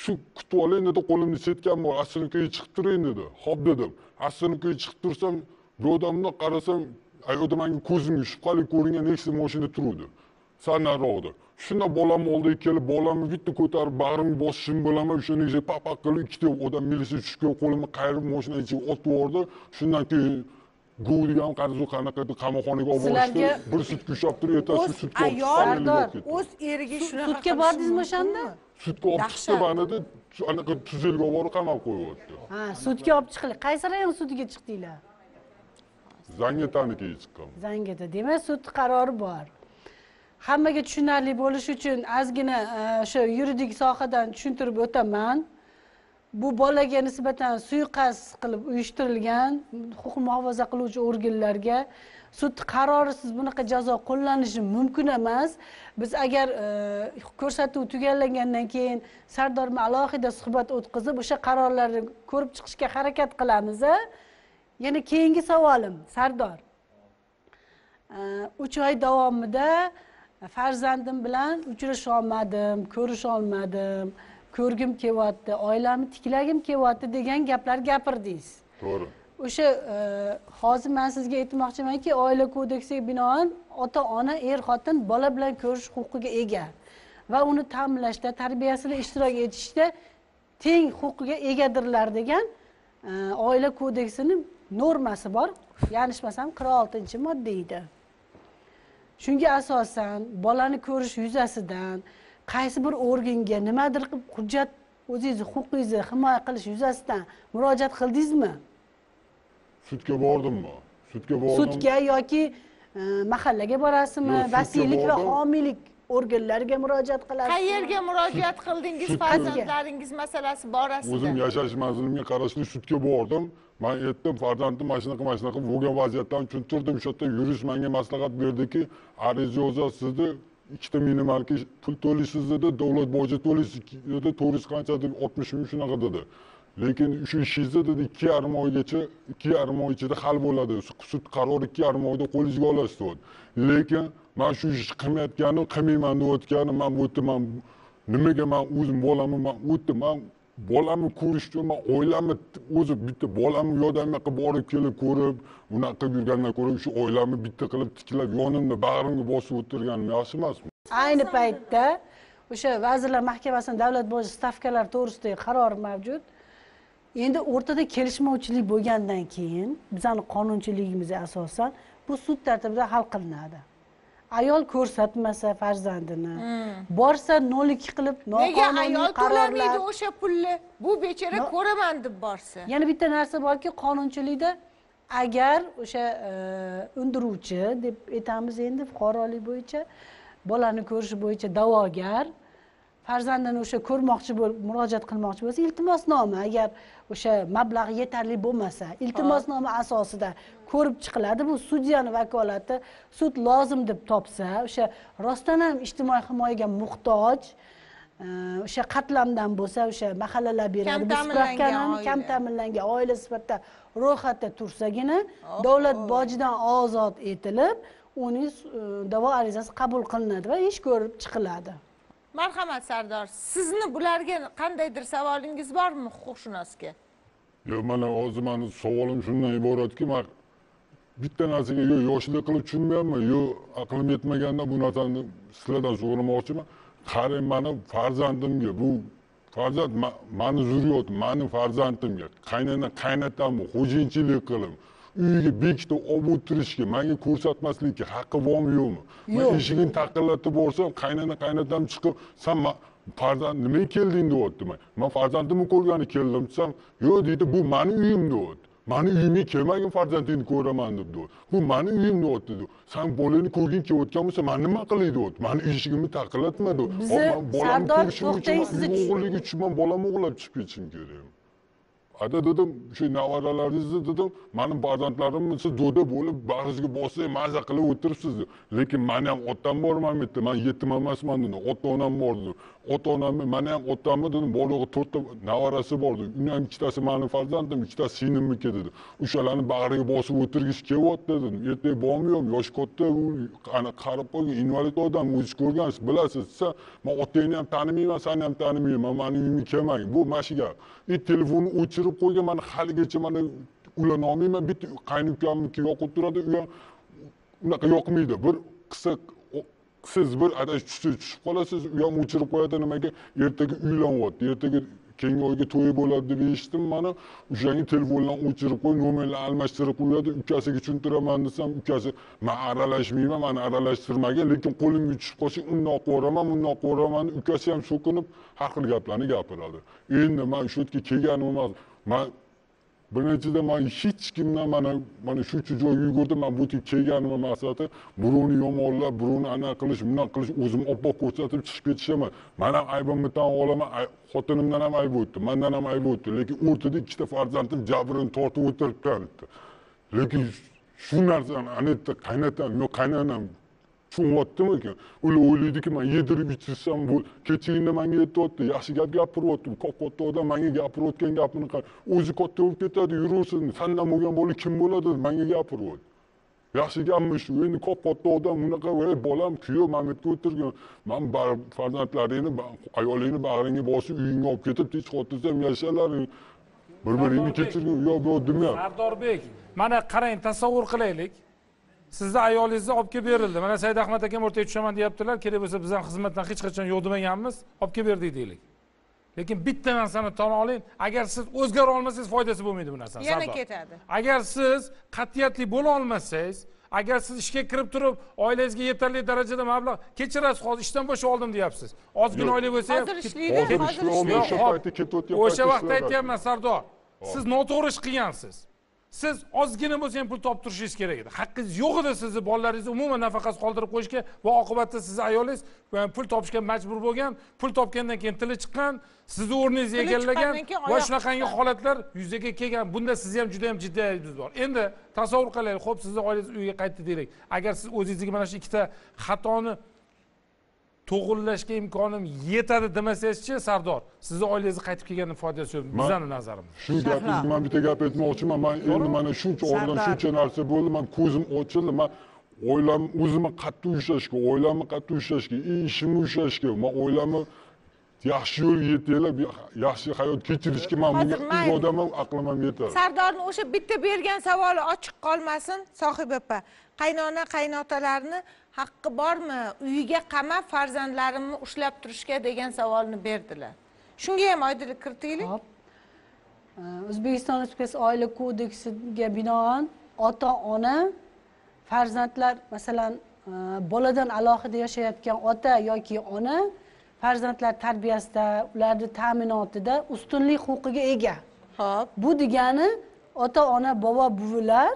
shu kutib oling dedi qo'limda setkan bor aslinkiga chiqib turing dedi. Ho'p dedim. Aslinkiga chiqib tursam odamni qarasam ayoqda manga ko'zimga shubhali ko'ringan nexia mashina turuvdi sal nariroqda shunda bolamni oldiga kelib bolamni bitta ko'tarib bag'rimga bosishim bilan o'sha nexia paq paq qilib ikkita odam milisa tushgan qo'limni qayirib mashina ichiga otib yubordi shundan keyin gov degan qarzu qanaqa edi qamoqxonaga olib borishdi bir sutka ushlab turib ertasi olib ayol chiqib o'z eriga shunaqa sudga bordingizmi o'shanda? sudga olib chiqdi Dahshat. manida anaqa tuzelga olib borib qamab qo'yyapti ha sudga olib chiqildi qaysi rayon sudiga chiqdinglar zangetanikiga chiqqan zangida demak sud qarori bor hammaga tushunarli bo'lishi uchun ozgina e, o'sha yuridik sohadan tushuntirib o'taman. Bu bolaga nisbatan suiqasd qilib uyushtirilgan huquq muhofaza qiluvchi organlarga sud qarorisiz bunaqa jazo qo'llanishi mumkin emas. Biz agar e, ko'rsatuv tugallangandan keyin sardor bilan alohida suhbat o'tkazib o'sha qarorlarni ko'rib chiqishga harakat qilamiz a yana keyingi savolim sardor. E, uch oy davomida farzandim bilan uchrasholmadim ko'risholmadim ko'rgim kelyapti oilamni tiklagim kelyapti degan gaplar gapirdingiz to'g'ri. O'sha e, hozir man sizga aytmoqchimanki oila kodeksiga binoan ota ona er xotin bola bilan ko'rish huquqiga ega va uni ta'minlashda tarbiyasida ishtirok etishda teng huquqiga egadirlar degan e, oila kodeksini normasi bor. Yanglishmasam qirq oltinchi modda edi shunga asosan bolani ko'rish yuzasidan qaysi bir organga nimadir qilib hujjat o'zingizni huquqingizni himoya qilish yuzasidan murojaat qildingizmi? Sudga bordimmi? Sudga bordim. Sudga yoki e, mahallaga borasizmi? Vasiylik va homiylik organlariga murojaat qilasizmi? Qayerga murojaat qildingiz? farzandlaringiz masalasi borasida. O'zim yashash manzilimga qarashli sudga bordim man aytdim farzandim mana shunaqa mana shunaqa bo'lgan vaziyatlarni tushuntirdim o'sha yerda yurist menga maslahat berdiki ariza yozasiz sizni ikkita minimalka pul to'laysiz dedi davlat boji to'laysiz dedi to'rt qancha deb oltmish ming shunaqa dedi lekin shu ishingizni dedi ikki yarim oygacha ikki yarim oy ichida hal bo'ladi sud qarori ikki yarim oyda qo'lingizga olasiz deyapti lekin man shu ishni qilmayotganim qilmayman deyotganim man bu yerda man nimaga man o'zim bolamni man o'tdi man bolamni ko'rish uchun man oilamni o'zi bitta bolamni u yoqdan bu yoqqa borib kelib ko'rib unaqa qilib yurgandan ko'ra shu oilamni bitta qilib tiklab yonimda bag'rimga bosib o'tirganim yaxshi emasmi? Ayni paytda o'sha vazirlar mahkamasini davlat boji stavkalari to'g'risidagi qaror mavjud. Endi o'rtada kelishmovchilik bo'lgandan keyin bizani qonunchiligimizga asosan bu sud tartibida hal qilinadi. Ayol ko'rsatmasa farzandini borsa nol ikki qilib nega noqonuniy ayol qarorlar to'lamaydi o'sha pulni? Bu bechora ko'raman deb borsa. Yana bitta narsa borki qonunchilikda agar o'sha e, undiruvchi deb aytamiz endi fuqarolik bo'yicha bolani ko'rish bo'yicha da'vogar farzandini o'sha ko'rmoqchi bo'lib murojaat qilmoqchi bo'lsa iltimosnoma agar o'sha mablag' yetarli bo'lmasa iltimosnoma asosida ko'rib chiqiladi bu sudyani vakolati sud lozim deb topsa o'sha rostdan ham ijtimoiy himoyaga muhtoj e, o'sha qatlamdan bo'lsa o'sha mahallalar beradi Kam bu ta'minlangan spravkani kam ta'minlangan oila sifatida ro'yxatda tursagina davlat bojidan ozod etilib uning e, da'vo arizasi qabul qilinadi va ish ko'rib chiqiladi marhamat sardor. Sizni bularga qandaydir savolingiz bormi huquqshunosga? Yo mana hozir mani savolim shundan iboratki man bitta narsaga yo yoshlik qilib tushunmayapman yo aqlim yetmaganda bu narsani sizlardan so'ramoqchiman. Qarang mani farzandimga bu farzand mani zurriyotim mani farzandimga qaynana qaynatamni xo'jayinchilik qilib uyiga bekitib olib o'tirishga manga ko'rsatmaslikka haqqi bormi yo'qmi man eshigini taqillatib borsam qaynona qaynatam chiqib san farzand nimaga kelding deyapti man man farzandimni ko'rgani keldim desam yo'q deydi bu mani uyim deyapti. Mani uyimga kelmagin farzandingni ko'raman deb deyapti. Bu mani uyim deyapti san bolangni ko'rging kelayotgan bo'lsa man nima qilay deyapti? Mani eshigimni taqillatma deyapti. Bolamni Sardor, uchun to'xtang, uyga tush- o'g'irlik uchun man bolamni o'g'irlab chiqib ketishim kerak ada dedim shu nevaralaringizni dedim mani farzandlarimni siz do'da bo'lib bag'ringizga bosib maza qilib o'tiribsiz. Lekin mani ham otam bor mana bu yerda man yetim emasman dedim ota onam bor dedi ota onamni mani ham otamni dedim bolig'i to'rtta nevarasi bor dedi uni ham ikkitasi mani farzandim ikkitasi singlimniki dedi. O'shalarni bag'riga bosib o'tirgisi kelyapti dedim. Ertaga bormi yoshi katta u qarib qolgan invalid odam o'zingiz ko'rgansiz bilasiz desa man otangni ham tanimayman sani ham tanimayman mani uyimga kelmang bu mana shu gap и telefonni o'chirib qo'ygan mana haligacha mana ulana olmayman bitta qaynukamniki yoqib turadi u ham unaqa yoqmaydi bir qissa siz bir adashib tushib qolasiz u ham o'chirib qo'yadi nimaga? Ertaga uylanyapti ertaga keyingi oyga to'yi bo'ladi deb eshitdim mana. O'shanga telefonlarni o'chirib qo'yib nomerlarni almashtirib qo'yadi ukasiga tushuntiraman desam ukasi man aralashmayman mani aralashtirmagin lekin qo'limga tushib qolsa undoq qiliveraman bundoq qiliveraman ukasi ham so'kinib har xil gaplarni gapiradi. Endi man shu yerga kelganim emas man birinchidan man hech kimdan mana mana shuncha joy yugurdim man bu yerga kelganimni maqsadi birovni yomonlab birovni anaqa qilish bunaqa qilish o'zimni oppoq ko'rsatib chiqib ketish emas man ham aybimni tan olaman xotinimdan ham ayb o'tdi mandan ham ayb o'tdi lekin o'rtada ikkita farzandim jabrini tortib o'tiribdi lekin shu narsani ana yerda qaynatam yo qaynonam tushunyaptimikin ular o'ylaydiki man yedirib ichirsam bu kechagina manga yetyapti yaxshi gap gapiryapti katta katta odam manga gapirayotgan gapini qara. O'zi katta bo'lib ketadi yuraversin sandan bo'lgan bola kim bo'ladi? Manga gapiryapti yaxshi gapmi shu? Endi katta katta odam unaqa "Ey, bolam kuyov mana bu yerga o'tirgan. Man farzandlaringni ayolingni bag'ringga bosib uyingga olib ketib tinch xotirjam yashalaring. Bir biringni kechirgin. Yo'q yo'q demayapti sardorbek mana qarang tasavvur qilaylik sizni ayolingizni olib kelib berildi. Mana said ahmad akam o'rtaga tushaman deyaptilar. Kerak bo'lsa biz ham xizmatdan hech qachon yo'q demaganmiz olib kelib berdik deylik. Lekin bitta narsani tan oling. Agar siz o'zgara olmasangiz foydasi bo'lmaydi bu narsani. Yana ketadi. Agar siz qat'iyatli bo'la olmasangiz agar siz ishga kirib turib oilangizga yetarli darajada mablag' kechirasiz hozir ishdan bo'shab oldim deyapsiz. Ozgina oylik bo'lsa ham hozir ishlaydi hozir o'sha vaqtda aytyapman sardor. Siz noto'g'ri ish qilgansiz siz ozgina bo'lsa ham pul topib turishingiz kerak edi. Haqqingiz yo'q edi sizni bolalaringizni umuman nafaqasiz qoldirib qo'yishga va oqibatda sizni ayolingiz pul topishga majbur bo'lgan pul topgandan keyin tili chiqqan sizni o'rningizni egallagan va shunaqangi holatlar yuzaga kelgan. Bunda sizni ham juda yam jiddiy aybingiz bor. Endi tasavvur qilaylik ho'p sizni oilangiz uyga qaytdi deylik. Agar siz o'zingizga mana shu ikkita xatoni to'g'irlashga imkonim yetadi demasangizchi sardor? Sizni oilangizni qaytib kelgandan foydasi yo'q bizani nazarimizda shu gapingizni man bitta gap aytmoqchiman man endi mana shuncha oradan shuncha narsa bo'ldi. Man ko'zim ochildi. Man oilam o'zimni qattiq ushlashga oilamni qattiq ushlashga ishimni ushlashga man oilamni yaxshi yo'lga yetaklab yaxshi hayot kechirishga man bunga irodam ham aqlim ham yetadi sardorni o'sha bitta bergan savoli ochiq qolmasin sohib opa. Qaynona qaynotalarni haqqi bormi? Uyiga qamab farzandlarimni ushlab turishga degan savolni berdilar. Shunga ham oydinlik kiritaylik Hop. O'zbekiston respublikasi oila kodeksiga binoan ota ona farzandlar masalan e, boladan alohida yashayotgan ota yoki ona farzandlar tarbiyasida ularni ta'minotida ustunlik huquqiga ega. Ho'p bu degani ota ona bobo buvilar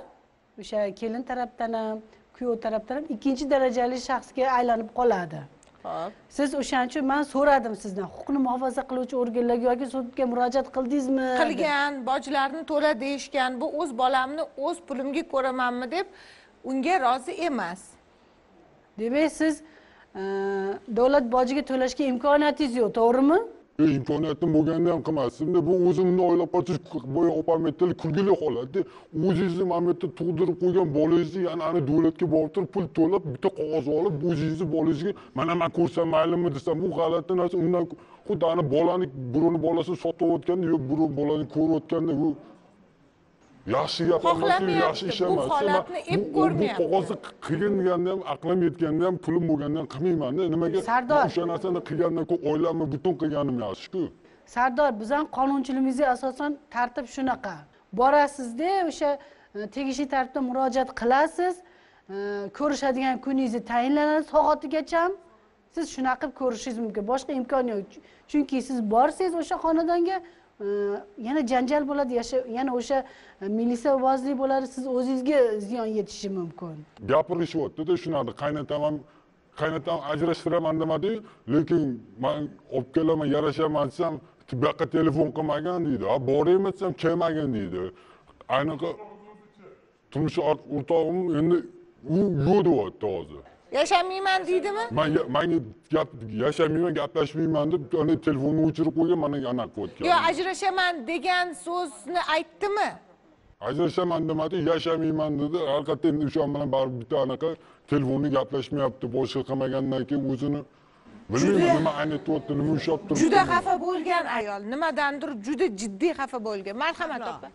o'sha kelin tarafdan ham kuyov tarafdan ham ikkinchi darajali shaxsga aylanib qoladi. Ho'p siz o'shaning uchun man so'radim sizdan huquqni muhofaza qiluvchi organlarga yoki sudga murojaat qildingizmi? Qilgan bojlarni to'la deyishgan bu o'z bolamni o'z pulimga ko'ramanmi deb unga rozi emas. Demak siz e, davlat bojiga to'lashga imkoniyatingiz yo'q to'g'rimi E, imkoniyatim bo'lganda ham qilmasdimda bu o'zimni o'ylab qolsangiz boya opam aytdilar kulgili holatda o'zingizni mana bu yerda tug'dirib qo'ygan bolangizni yana ani davlatga borib turib pul to'lab bitta qog'oz olib o'zingizni bolangizga mana man ko'rsam maylimi desam bu g'alati narsa undan xuddi ani bolani birovni bolasini sotayotganda yo birov bolani ko'rayotganda yaxshi gap emasku Xohlamayapti, yaxshi ish bu emas holatni ep bu ko'rmayapti. qog'ozni qilgin deganda ham aqlim yetganda ham pulim bo'lganda ham qilmaymanda nimaga Sardor. o'sha narsani qilgandan ko'ra oilamni butun qilganim yaxshiku sardor bizani qonunchiligimizga asosan tartib shunaqa borasizda o'sha tegishli tartibda murojaat qilasiz. E, ko'rishadigan kuningizni tayinlanadi soatigacha siz shunaqa qilib ko'rishingiz mumkin. Boshqa imkon yo'q. Ch- chunki siz borsangiz o'sha xonadonga yana janjal bo'ladi yana o'sha e, militsiyavozlik bo'ladi. Siz o'zingizga ziyon yetishi mumkin. Gapirishyaptida shunaqa qaynatam ham qaynatam ajrashtiraman demadiyu lekin man olib kelaman yarashaman desam bu yoqqa telefon qilmagan deydi. A boraymi desam kelmagan deydi. Ayniqsa turmush o'rtog'im endi u yo'q deyapti hozir. Yashamayman deydimi man ya- manga gap yashamayman gaplashmayman deb ana telefonni o'chirib qo'ygan mana anaqa qilayotgan yo ajrashaman degan so'zni aytdimi ajrashaman demadi yashamayman dedi. Albatta endi o'sha bilan baribir bitta anaqa telefonni gaplashmayapti boshqa qilmagandan keyin o'zini bilmayman nima aytyapti nima ushlab turibdi juda xafa bo'lgan ayol. Nimadandir juda jiddiy xafa bo'lgan. Marhamat opa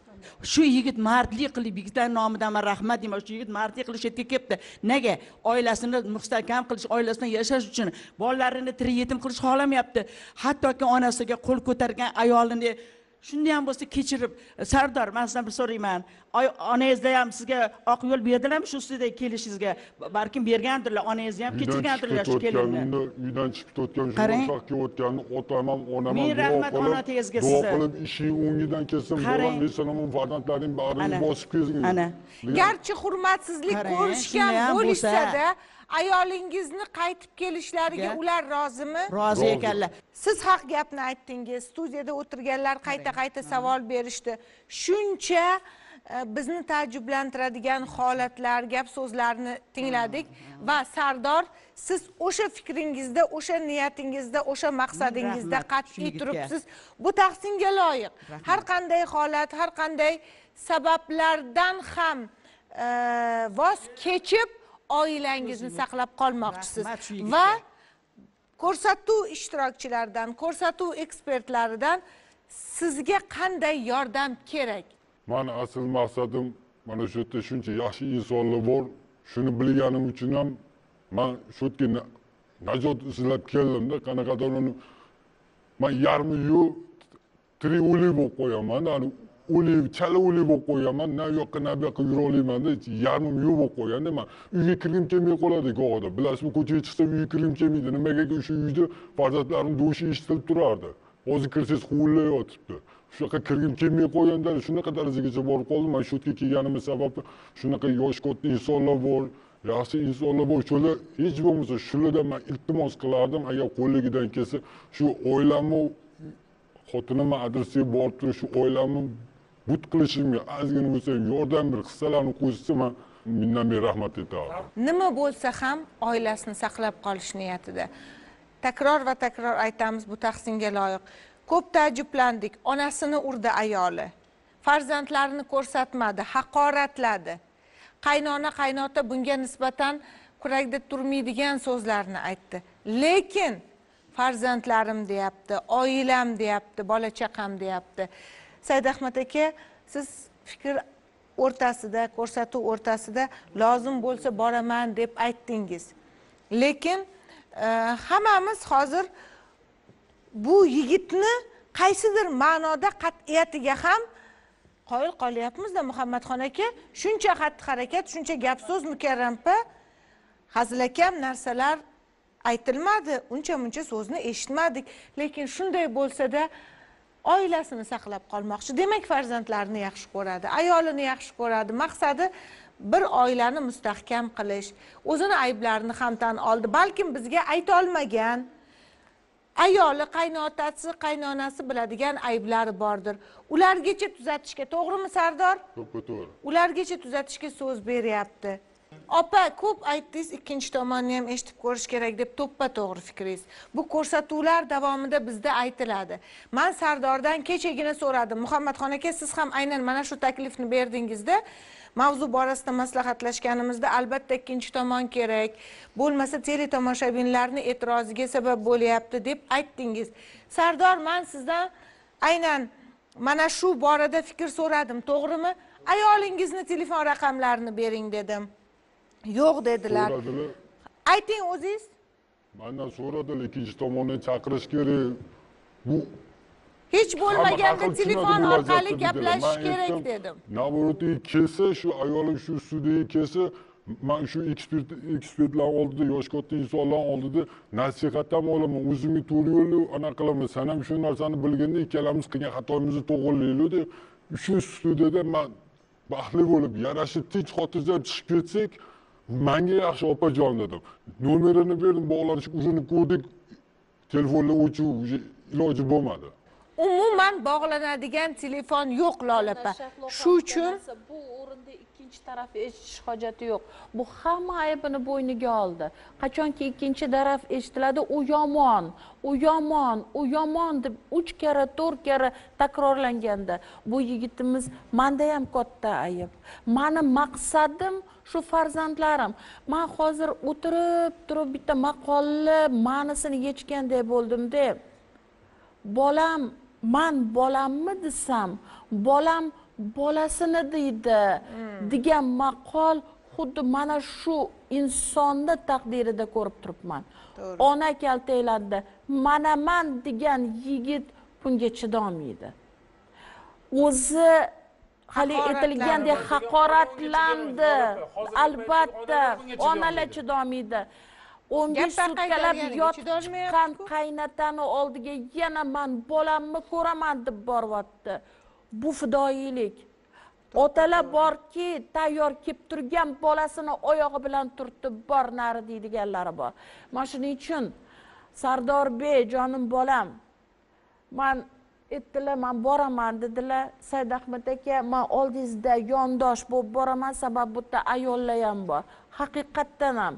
shu yigit mardlik qilib yigitlarni nomidan man rahmat deyman shu yigit mardlik qilish yerga kelibdi. Nega? Oilasini mustahkam qilish oilasidan yashash uchun bolalarini tirik yetim qilish xohlamayapti. Hattoki onasiga qo'l ko'targan ayolini shunday ham bo'lsa kechirib sardor man sizdan bir so'rayman Oy- onangizda ham sizga oq yo'l berdilarmi shu ustida kelishingizga balkim bergandirlar onangizni ham kechirgandirlar shu kelinni uydan chiqib ketayotgan shu Qarang. yoqqa kelayotganini otam ham onam Ming ham duo rahmat ona tegizga duo qilib ishing o'ngidan kelsin Qarang. eson farzandlaring barini bosib kelsin Ana. Garchi hurmatsizlik ko'rishgan bo'lishsada ayolingizni qaytib kelishlariga Ga- ular rozimi? Rozi ekanlar. Siz haq gapni aytdingiz studiyada o'tirganlar qayta qayta savol berishdi. Shuncha e, bizni taajjublantiradigan holatlar gap so'zlarni tingladik va sardor siz o'sha fikringizda o'sha niyatingizda o'sha maqsadingizda qat'iy turibsiz. Bu tahsinga loyiq. Har qanday holat har qanday sabablardan ham e, voz kechib oilangizni saqlab qolmoqchisiz. Va ko'rsatuv ishtirokchilaridan ko'rsatuv ekspertlaridan sizga qanday yordam kerak? Mani asl maqsadim mana shu yerda shuncha yaxshi insonlar bor. Shuni bilganim uchun ham man shu yerga na- najot izlab keldimda qanaqadir uni man yarmi yo'q tirik o'lik bo'lib qo'yaman o'lik chala o'lik bo'lib qo'yaman na u yoqqa na bu yoqqa yura olmaymanda yarmim yo'q bo'lib qolganda man uyga kirgim kelmay qoladi gohida bilasizmi ko'chaga chiqsam uyga kirgim kelmaydi nimagaki o'sha uyda farzandlarim do'shi eshitilib turardi hozir kirsangiz huvillayotibdi shunaqa kirgim kelmay qolganda shunaqa darajagacha borib qoldim mana shu yerga kelganim sababi shunaqa yosh katta insonlar bor yaxshi insonlar bor shular hech bo'lmasa shulardan man iltimos qilardim agar qo'lligidan kelsa shu oilamni xotinimni adresiga borib turib shu oilamni but qilishimga ozgina bo'lsa ham yordam bir hissalarni qo'shsa man minnatdan beri rahmat aytardim nima bo'lsa ham oilasini saqlab qolish niyatida. Takror va takror aytamiz bu tahsinga loyiq. Ko'p taajjublandik onasini urdi ayoli. Farzandlarini ko'rsatmadi haqoratladi. Qaynona qaynota bunga nisbatan kurakda turmaydigan so'zlarni aytdi. Lekin farzandlarim deyapti oilam deyapti bola chaqam deyapti. Said ahmad aka siz fikr o'rtasida ko'rsatuv o'rtasida lozim bo'lsa boraman deb aytdingiz. Lekin e, hammamiz hozir bu yigitni qaysidir ma'noda qat'iyatiga ham qoyil qolyapmizda muhammadxon aka. Shuncha xatti harakat shuncha gap so'z mukarrampa. Hazilakam narsalar aytilmadi uncha muncha so'zni eshitmadik. Lekin shunday bo'lsada oilasini saqlab qolmoqchi. Demak farzandlarini yaxshi ko'radi ayolini yaxshi ko'radi. Maqsadi bir oilani mustahkam qilish. O'zini ayblarini ham tan oldi balkim bizga aytolmagan ayoli qaynotasi qaynonasi biladigan ayblari bordir. Ulargacha tuzatishga to'g'rimi sardor? To'ppa to'g'ri. Ulargacha tuzatishga so'z beryapti opa ko'p aytdingiz ikkinchi tomonni ham eshitib ko'rish kerak deb to'ppa to'g'ri fikringiz. Bu ko'rsatuvlar davomida bizda aytiladi. Man sardordan kechagina so'radim. Muhammadxon aka siz ham aynan mana shu taklifni berdingizda. Mavzu borasida maslahatlashganimizda albatta ikkinchi tomon kerak. Bo'lmasa teletomoshabinlarni e'tiroziga sabab bo'lyapti deb aytdingiz. Sardor man sizdan aynan mana shu borada fikr so'radim to'g'rimi? Ayolingizni telefon raqamlarini bering dedim. Yo'q dedilar. Ayting o'zingiz mandan so'radilar ikkinchi tomondan chaqirish kerak. Bu hech bo'lmaganda telefon orqali gaplashish kerak dedim. Navratiga kelsa shu ayolim shu studiyaga kelsa man shu ekspert ekspertlar oldida yosh katta insonlar oldida nasihat ham olaman. O'zimga to'g'ri yo'lni anaqa qilaman. San ham shu narsani bilganda ikkalamiz qilgan xatoyimizni to'g'irlaylik deb shu studiyada man baxtli bo'lib yarashib tinch xotirjam chiqib ketsak manga yaxshi opajon dedim. Nomerini berdim bog'lanish urinib ko'rdik. Telefonlar o'chiq уже iloji bo'lmadi. Umuman bog'lanadigan telefon yo'q lola opa shu uchun bu o'rinda ikkinchi taraf eshitish hojati yo'q. Bu hamma aybini bo'yniga oldi. Qachonki ikkinchi taraf eshitiladi u yomon u yomon u yomon deb uch karra to'rt karra takrorlanganda. Bu yigitimiz manda ham katta ayb. Mani maqsadim shu farzandlarim man hozir o'tirib turib bitta maqolni ma'nisini yechganday bo'ldimda bolam man bolammi desam bolam bolasini deydi degan maqol xuddi mana shu insonni taqdirida ko'rib turibman. Ona kaltaklarida manaman degan yigit bunga chidolmaydi. O'zi hali aytilgandek haqoratlandi. Albatta onalar chidolmaydi. O'n besh sutkalab yotib chiqqan qaynotani oldiga yana man bolamni ko'raman deb boryapti. Bu fidoyilik. Otalar borki tayyor kelib turgan bolasini oyog'i bilan turtib bor nari deydiganlari bor. Mana shuning uchun sardorbek jonim bolam man aytdilar man boraman dedilar said ahmad aka man oldingizda yondosh bo'lib boraman sababi bu yerda ayollar ham bor haqiqatdan ham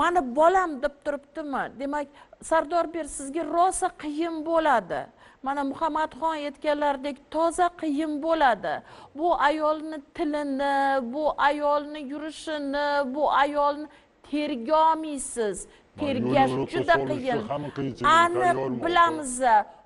mani bolam deb turibdimi demak sardorbek sizga rosa qiyin bo'ladi mana muhammadxon aytganlaridek toza qiyin bo'ladi bu ayolni tilini bu ayolni yurishini bu ayolni terga olmaysiz tergash juda qiyin aniq bilamiz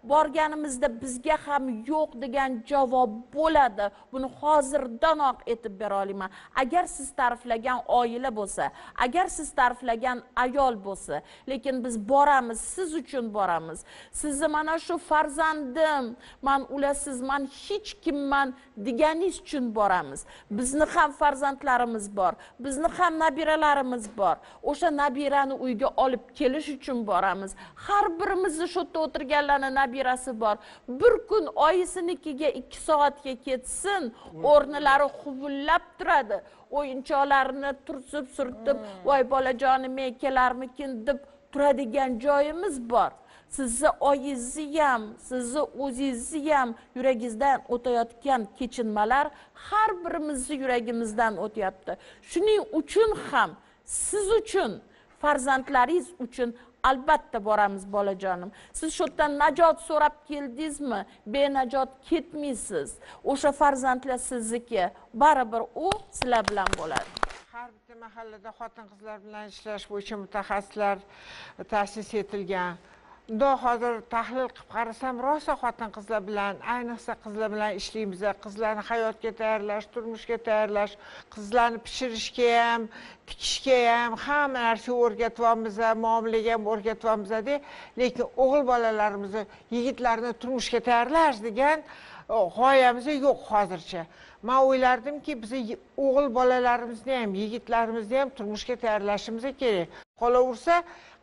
borganimizda bizga ham yo'q degan javob bo'ladi. Buni hozirdanoq aytib bera olaman. Agar siz ta'riflagan oila bo'lsa agar siz ta'riflagan ayol bo'lsa lekin biz boramiz siz uchun boramiz. Sizni mana shu farzandim man ulasiz man hech kimman deganingiz uchun boramiz. Bizni ham farzandlarimiz bor bizni ham nabiralarimiz bor. O'sha nabirani uyga olib kelish uchun boramiz. Har birimizni shu yerda o'tirganlarni nabirasi bor. Bir kun oyisinikiga ikki soatga ketsin o'rnilari huvullab turadi. O'yinchoqlarini turtib surtib voy bolajonim ey kelarmikin deb turadigan joyimiz bor. Sizni oyingizni ham sizni o'zingizni ham yuragingizdan o'tayotgan kechinmalar har birimizni yuragimizdan o'tyapti. Shuning uchun ham siz uchun farzandlaringiz uchun albatta boramiz bolajonim. Siz shu yerdan najot so'rab keldingizmi? Benajot ketmaysiz o'sha farzandlar sizniki. Baribir u sizlar bilan bo'ladi. Har bitta mahallada xotin qizlar bilan ishlash bo'yicha mutaxassislar ta'sis etilgan. Do hozir tahlil qilib qarasam rosa xotin qizlar bilan ayniqsa qizlar bilan ishlaymiz qizlarni hayotga tayyorlash turmushga tayyorlash qizlarni pishirishga ham tikishga ham hamma narsani o'rgatyapmiz muomalaga ham o'rgatyapmizda lekin o'g'il bolalarimizni yigitlarni turmushga tayyorlash degan g'oyamiz yo'q hozircha man o'ylardimki bizni o'g'il bolalarimizni ham yigitlarimizni ham turmushga tayyorlashimiz kerak qolaversa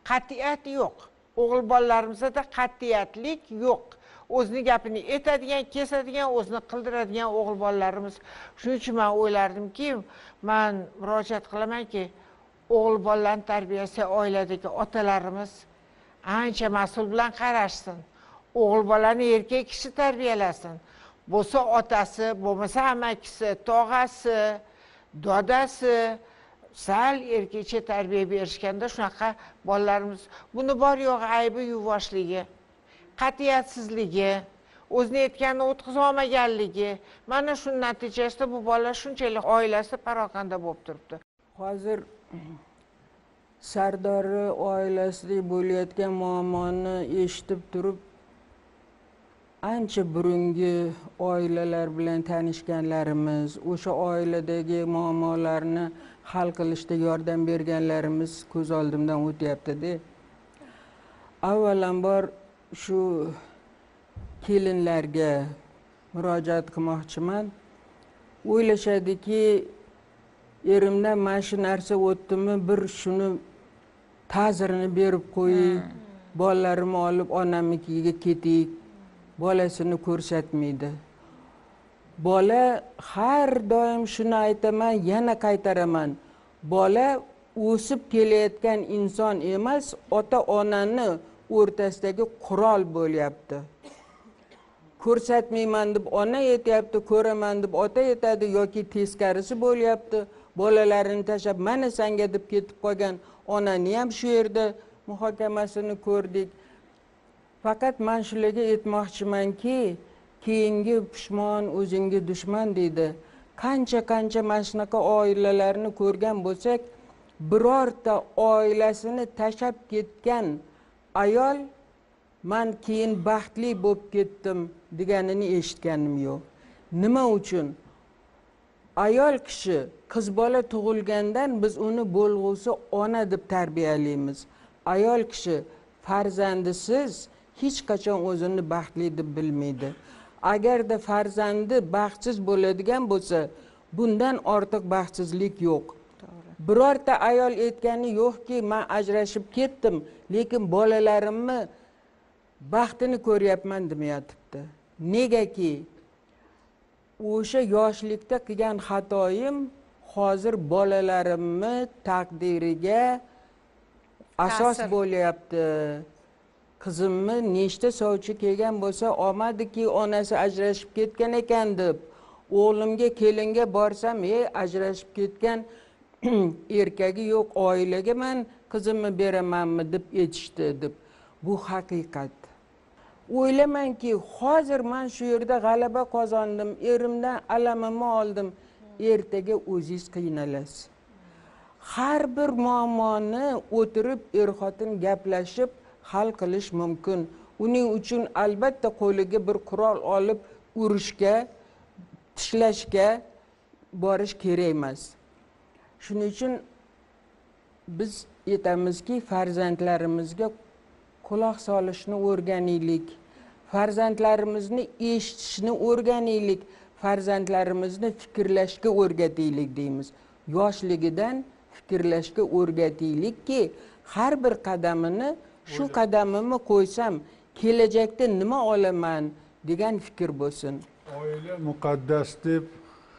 qat'iyat yo'q o'g'il bolalarimizda qat'iyatlik yo'q. O'zini gapini aytadigan kesadigan o'zini qildiradigan o'g'il bolalarimiz. Shuning uchun man o'ylardimki man murojaat qilamanki o'g'il bolalarni tarbiyasiga oiladagi otalarimiz ancha mas'ul bilan qarashsin. O'g'il bolani erkak kishi tarbiyalasin. Bo'lsa otasi bo'lmasa amakisi tog'asi dodasi sal erkakcha tarbiya berishganda shunaqa bolalarimiz buni bor yo'g'i aybi yuvoshligi qat'iyatsizligi o'zini aytganini o'tkazib olmaganligi mana shu natijasida bu bolalar shunchalik oilasi parokanda bo'lib turibdi. Hozir sardorni oilasida bo'layotgan muammoni eshitib turib ancha burungi oilalar bilan tanishganlarimiz o'sha oiladagi muammolarni hal qilishda yordam berganlarimiz ko'z oldimdan o'tyaptida avvalambor shu kelinlarga murojaat qilmoqchiman. O'ylashadiki erimdan mana shu narsa o'tdimi bir shuni ta'zirini berib qo'ying. Bolalarimni olib onamnikiga ketdik bolasini ko'rsatmaydi bola har doim shuni aytaman yana qaytaraman. Bola o'sib kelayotgan inson emas ota onani o'rtasidagi qurol bo'lyapti. Ko'rsatmayman deb ona aytyapti ko'raman deb ota aytadi yoki teskarisi bo'lyapti. Bolalarini tashlab mana sanga deb ketib qolgan onani ham shu yerda muhokamasini ko'rdik. Faqat man shularga aytmoqchimanki keyingi pushmon o'zingga dushman deydi. Qancha qancha mana shunaqa oilalarni ko'rgan bo'lsak birorta oilasini tashlab ketgan ayol man keyin baxtli bo'lib ketdim deganini eshitganim yo'q. Nima uchun? Ayol kishi qiz bola tug'ilgandan biz uni bo'lg'usi ona deb tarbiyalaymiz ayol kishi farzandisiz hech qachon o'zini baxtli deb bilmaydi agarda farzandi baxtsiz bo'ladigan bo'lsa bundan ortiq baxtsizlik yo'q. Birorta ayol aytgani yo'qki man ajrashib ketdim lekin bolalarimni baxtini ko'ryapman demayotibdi. Negaki o'sha yoshlikda qilgan xatoyim hozir bolalarimni taqdiriga asos bo'lyapti qizimni nechta sovchi kelgan bo'lsa olmadiki onasi ajrashib ketgan ekan deb. O'g'limga kelinga borsam ey ajrashib ketgan erkagi yo'q oilaga man qizimni beramanmi? deb aytishdi deb. Bu haqiqat. O'ylamanki hozir man shu yerda g'alaba qozondim erimdan alamimni oldim. Ertaga o'zingiz qiynalasiz. Har bir muammoni o'tirib er xotin gaplashib hal qilish mumkin. Uning uchun albatta qo'liga bir qurol olib urushga tishlashga borish kerak emas. Shuning uchun biz aytamizki farzandlarimizga quloq solishni o'rganaylik. Farzandlarimizni eshitishni o'rganaylik. Farzandlarimizni fikrlashga o'rgataylik deymiz. Yoshligidan fikrlashga o'rgataylikki har bir qadamini shu qadamimni qo'ysam kelajakda nima olaman degan fikr bo'lsin. Oila muqaddas deb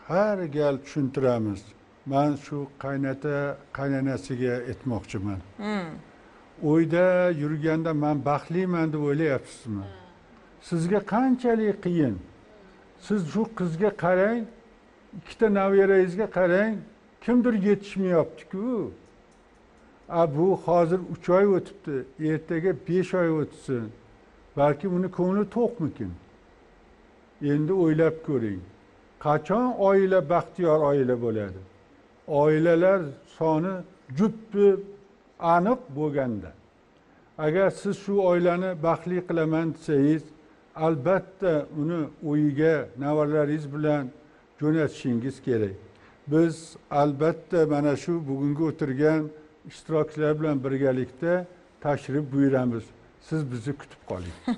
har gal tushuntiramiz. Man shu qaynota qaynonasiga aytmoqchiman. Uyda yurganda man baxtliman deb o'ylayapsizmi? Sizga qanchalik qiyin? Siz shu qizga qarang ikkita nabirangizga qarang kimdir yetishmayaptiku a bu hozir uch oy o'tibdi ertaga besh oy o'tsin. Balki uni ko'ngli to'qmikin? Endi o'ylab ko'ring qachon oila baxtiyor oila bo'ladi? Oilalar soni juppi aniq bo'lganda. Agar siz shu oilani baxtli qilaman desangiz albatta uni uyiga nevaralaringiz bilan jo'natishingiz kerak. Biz albatta mana shu bugungi o'tirgan ishtirokchilar bilan birgalikda tashrif buyuramiz. Siz bizni kutib qoling.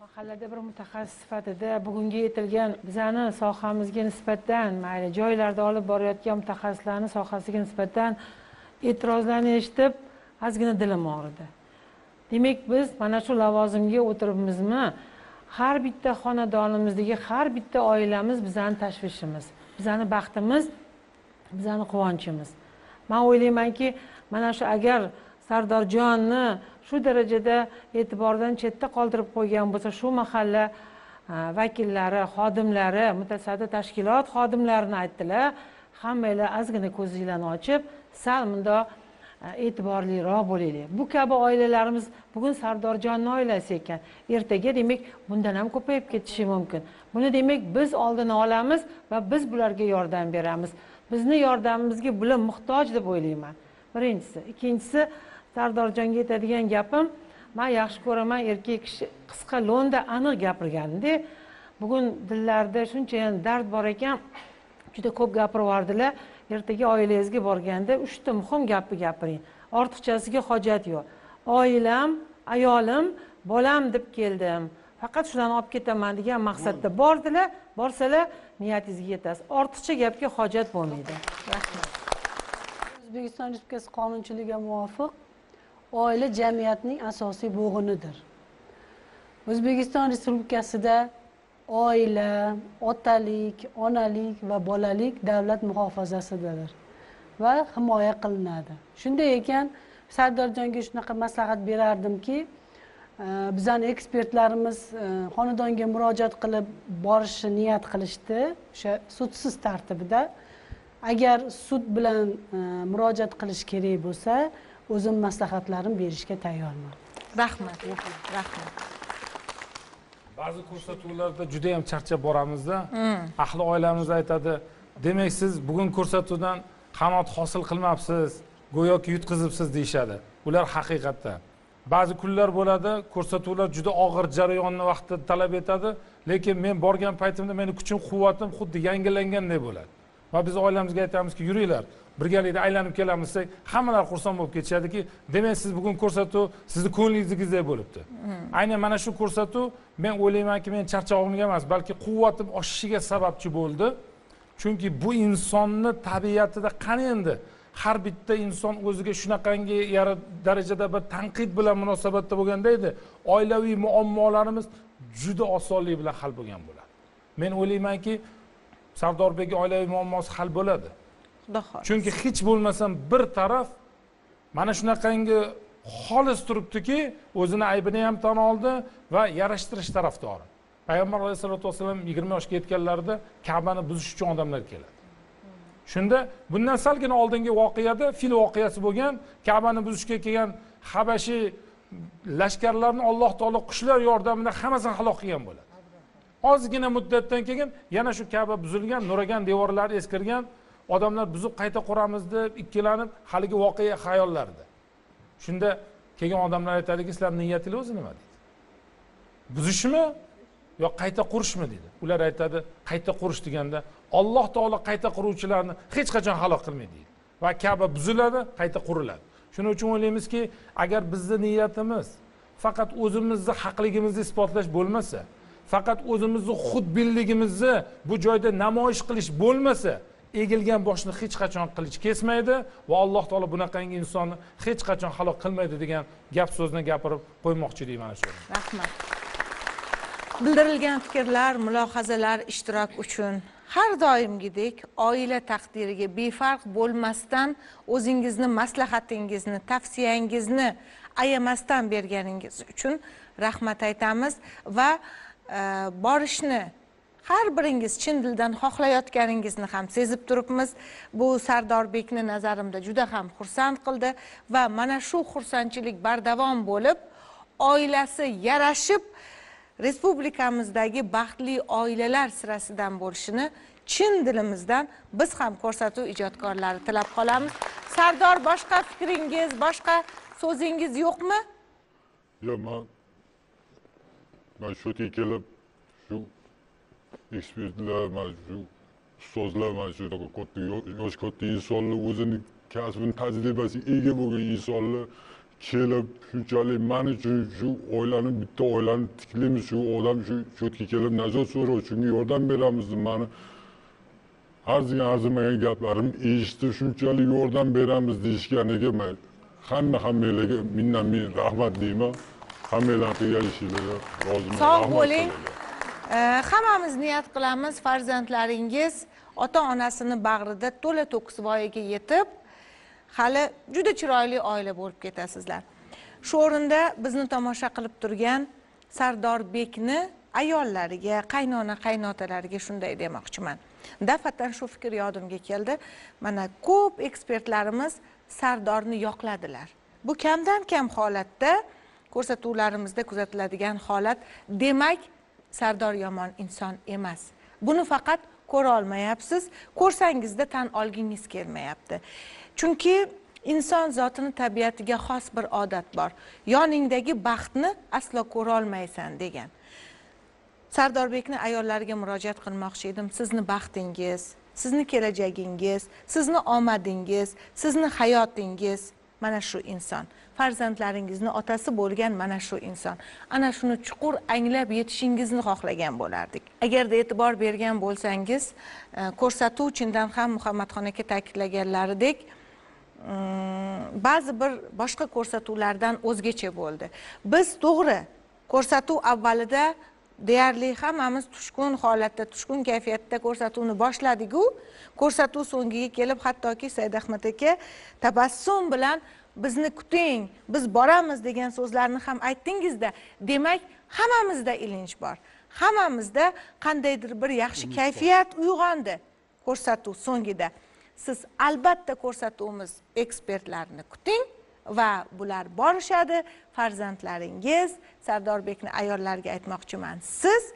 Mahallada bir mutaxassis sifatida bugungi aytilgan bizani sohamizga nisbatan mayli joylarda olib borayotgan mutaxassislarni sohasiga nisbatan e'tirozlarni eshitib ozgina dilim og'ridi. Demak biz mana shu lavozimga o'tiribmizmi? Har bitta xonadonimizdagi har bitta oilamiz bizani tashvishimiz bizani baxtimiz bizani quvonchimiz. Man o'ylaymanki mana shu agar sardorjonni shu darajada e'tibordan chetda qoldirib qo'ygan bo'lsa shu mahalla e, vakillari xodimlari mutasaddi tashkilot xodimlarini aytdilar hammanglar ozgina ko'zinglarni ochib sal mundoq e, e'tiborliroq bo'linglar. Bu kabi oilalarimiz bugun sardorjonni oilasi ekan. Ertaga demak bundan ham ko'payib ketishi mumkin. Buni demak biz oldini olamiz va biz bularga yordam beramiz. Bizni yordamimizga bular muhtoj deb o'ylayman. Birinchisi. Ikkinchisi sardorjonga aytadigan gapim man yaxshi ko'raman erkak kishi qisqa lo'nda aniq gapirganda bugun dillarida shuncha dard bor ekan juda ko'p gapirib yubordilar. Ertaga oilangizga borganda uchta muhim gapni gapiring. Ortiqchasiga hojat yo'q. Oilam ayolim bolam deb keldim. Faqat shularni olib ketaman degan maqsadda bordilar. Borsalar niyatingizga yetasiz. Ortiqcha gapga hojat bo'lmaydi. Rahmat. O'zbekiston respublikasi qonunchiligiga muvofiq oila jamiyatning asosiy bo'g'inidir. O'zbekiston respublikasida oila otalik onalik va bolalik davlat muhofazasidadir va himoya qilinadi. Shunday ekan sardorjonga shunaqa maslahat berardimki bizani ekspertlarimiz e, xonadonga murojaat qilib borishni niyat qilishdi o'sha sudsiz tartibida. Agar sud bilan e, murojaat qilish kerak bo'lsa o'zim maslahatlarim berishga tayyorman. Rahmat. Rahmat. Ba'zi ko'rsatuvlarda juda yam charchab boramizda ahli oilamiz aytadi demak siz bugun ko'rsatuvdan qanot hosil qilmabsiz go'yoki yutqizibsiz deyishadi. Ular haqiqatda ba'zi kunlar bo'ladi ko'rsatuvlar juda og'ir jarayonni vaqtida talab etadi lekin men borgan paytimda meni kuchim quvvatim xuddi yangilangandek bo'ladi. Va biz oilamizga aytamizki yuringlar birgalikda aylanib kelamiz desak hammalar xursand bo'lib ketishadiki demak siz bugun ko'rsatuv sizni ko'nglingizdagidek bo'libdi. Aynan mana shu ko'rsatuv men o'ylaymanki men charchog'imga emas balki quvvatim oshishiga sababchi bo'ldi. Chunki bu insonni tabiatida qani endi har bitta inson o'ziga shunaqangi darajada bir tanqid bilan munosabatda bo'lganda edi. Oilaviy muammolarimiz juda osonlik bilan hal bo'lgan bo'ladi. Men o'ylaymanki sardorbekni oilaviy muammosi hal bo'ladi. Xudo xohlasa. Chunki hech bo'lmasam bir taraf mana shunaqangi xolis turibdiki o'zini aybini ham tan oldi va yarashtirish tarafdori. Payg'ambar alayhissalotu vassalam yigirma yoshga yetganlarida kabani buzish uchun odamlar keladi shunda bundan salgina oldingi voqeada fil voqeasi bo'lgan kabani buzishga kelgan habashiy lashkarlarni alloh taolo qushlar yordamida hammasini halok qilgan bo'ladi. Ozgina muddatdan keyin yana shu kaba buzilgan nuragan devorlari eskirgan odamlar buzib qayta quramiz deb ikkilanib haligi voqea xayollarida. Shunda kelgan odamlar aytadiki sizlar niyatinglar o'zi nima deydi? Buzishmi yo qayta qurishmi? deydi. Ular aytadi qayta qurish deganda alloh taolo qayta quruvchilarni hech qachon halok qilmaydi. Deydi va kaba buziladi qayta quriladi. Shuning uchun o'ylaymizki agar bizni niyatimiz faqat o'zimizni haqligimizni isbotlash bo'lmasa faqat o'zimizni xudbinligimizni bu joyda namoyish qilish bo'lmasa egilgan boshni hech qachon qilich kesmaydi va alloh taolo bunaqangi insonni hech qachon halok qilmaydi degan gap so'zni gapirib qo'ymoqchi edik mana shu rahmat. Bildirilgan fikrlar mulohazalar ishtirok uchun har doimgidek oila taqdiriga befarq bo'lmasdan o'zingizni maslahatingizni tavsiyangizni ayamasdan berganingiz uchun rahmat aytamiz va e, borishni har biringiz chin dildan xohlayotganingizni ham sezib turibmiz. Bu sardorbekni nazarimda juda ham xursand qildi va mana shu xursandchilik bardavom bo'lib oilasi yarashib respublikamizdagi baxtli oilalar sirasidan bo'lishini chin dilimizdan biz ham ko'rsatuv ijodkorlari tilab qolamiz. Sardor boshqa fikringiz boshqa so'zingiz yo'qmi? Yo'q man man shu yerga kelib shu ekspertlar mana shu ustozlar mana shunaqa katta yosh katta insonlar o'zini kasbini tajribasiga ega bo'lgan insonlar kelib shunchalik man uchun shu oilani bitta oilani tiklaymiz shu odam shu shu yerga kelib najot so'rovchi shunga yordam beramiz deb mani arzigan arzimagan gaplarimni eshitib shunchalik yordam beramiz deyishganiga man hamma hammanglarga minnan ming rahmat deyman hammanglar qilgan ishinglarga roziman sog' bo'ling hammamiz niyat qilamiz farzandlaringiz ota onasini bag'rida to'la to'kis voyaga yetib hali juda chiroyli oila bo'lib ketasizlar. Shu o'rinda bizni tomosha qilib turgan sardorbekni ayollariga qaynona qaynotalariga shunday demoqchiman. Daf'atan shu fikr yodimga keldi. Mana ko'p ekspertlarimiz sardorni yoqladilar. Bu kamdan kam holatda ko'rsatuvlarimizda kuzatiladigan holat demak sardor yomon inson emas. Buni faqat ko'ra olmayapsiz ko'rsangizda tan olgingiz kelmayapti. Chunki inson zotini tabiatiga xos bir odat bor. Yoningdagi baxtni aslo ko'rolmaysan degan. Sardorbekni ayollariga murojaat qilmoqchi edim. Sizni baxtingiz sizni kelajagingiz sizni omadingiz sizni hayotingiz. Mana shu inson. Farzandlaringizni otasi bo'lgan mana shu inson. Ana shuni chuqur anglab yetishingizni xohlagan bo'lardik. Agarda e'tibor bergan bo'lsangiz e, ko'rsatuv chindan ham muhammadxon aka ta'kidlaganlaridek ba'zi bir boshqa ko'rsatuvlardan o'zgacha bo'ldi. Biz to'g'ri ko'rsatuv avvalida deyarli hammamiz tushkun holatda tushkun kayfiyatda ko'rsatuvni boshladiku ko'rsatuv so'ngiga kelib hattoki said ahmad aka tabassum bilan bizni kuting biz boramiz degan so'zlarni ham aytdingizda demak hammamizda ilinj bor. Hammamizda qandaydir bir yaxshi kayfiyat uyg'ondi ko'rsatuv so'ngida siz albatta ko'rsatuvimiz ekspertlarini kuting va bular borishadi. Farzandlaringiz sardorbekni ayollarga aytmoqchiman siz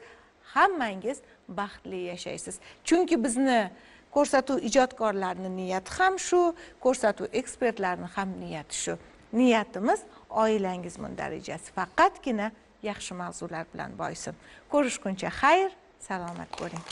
hammangiz baxtli yashaysiz. Chunki bizni ko'rsatuv ijodkorlarini niyati ham shu ko'rsatuv ekspertlarini ham niyati shu. Niyatimiz oilangiz mundarijasi faqatgina yaxshi mavzular bilan boysin. Ko'rishguncha xayr salomat bo'ling.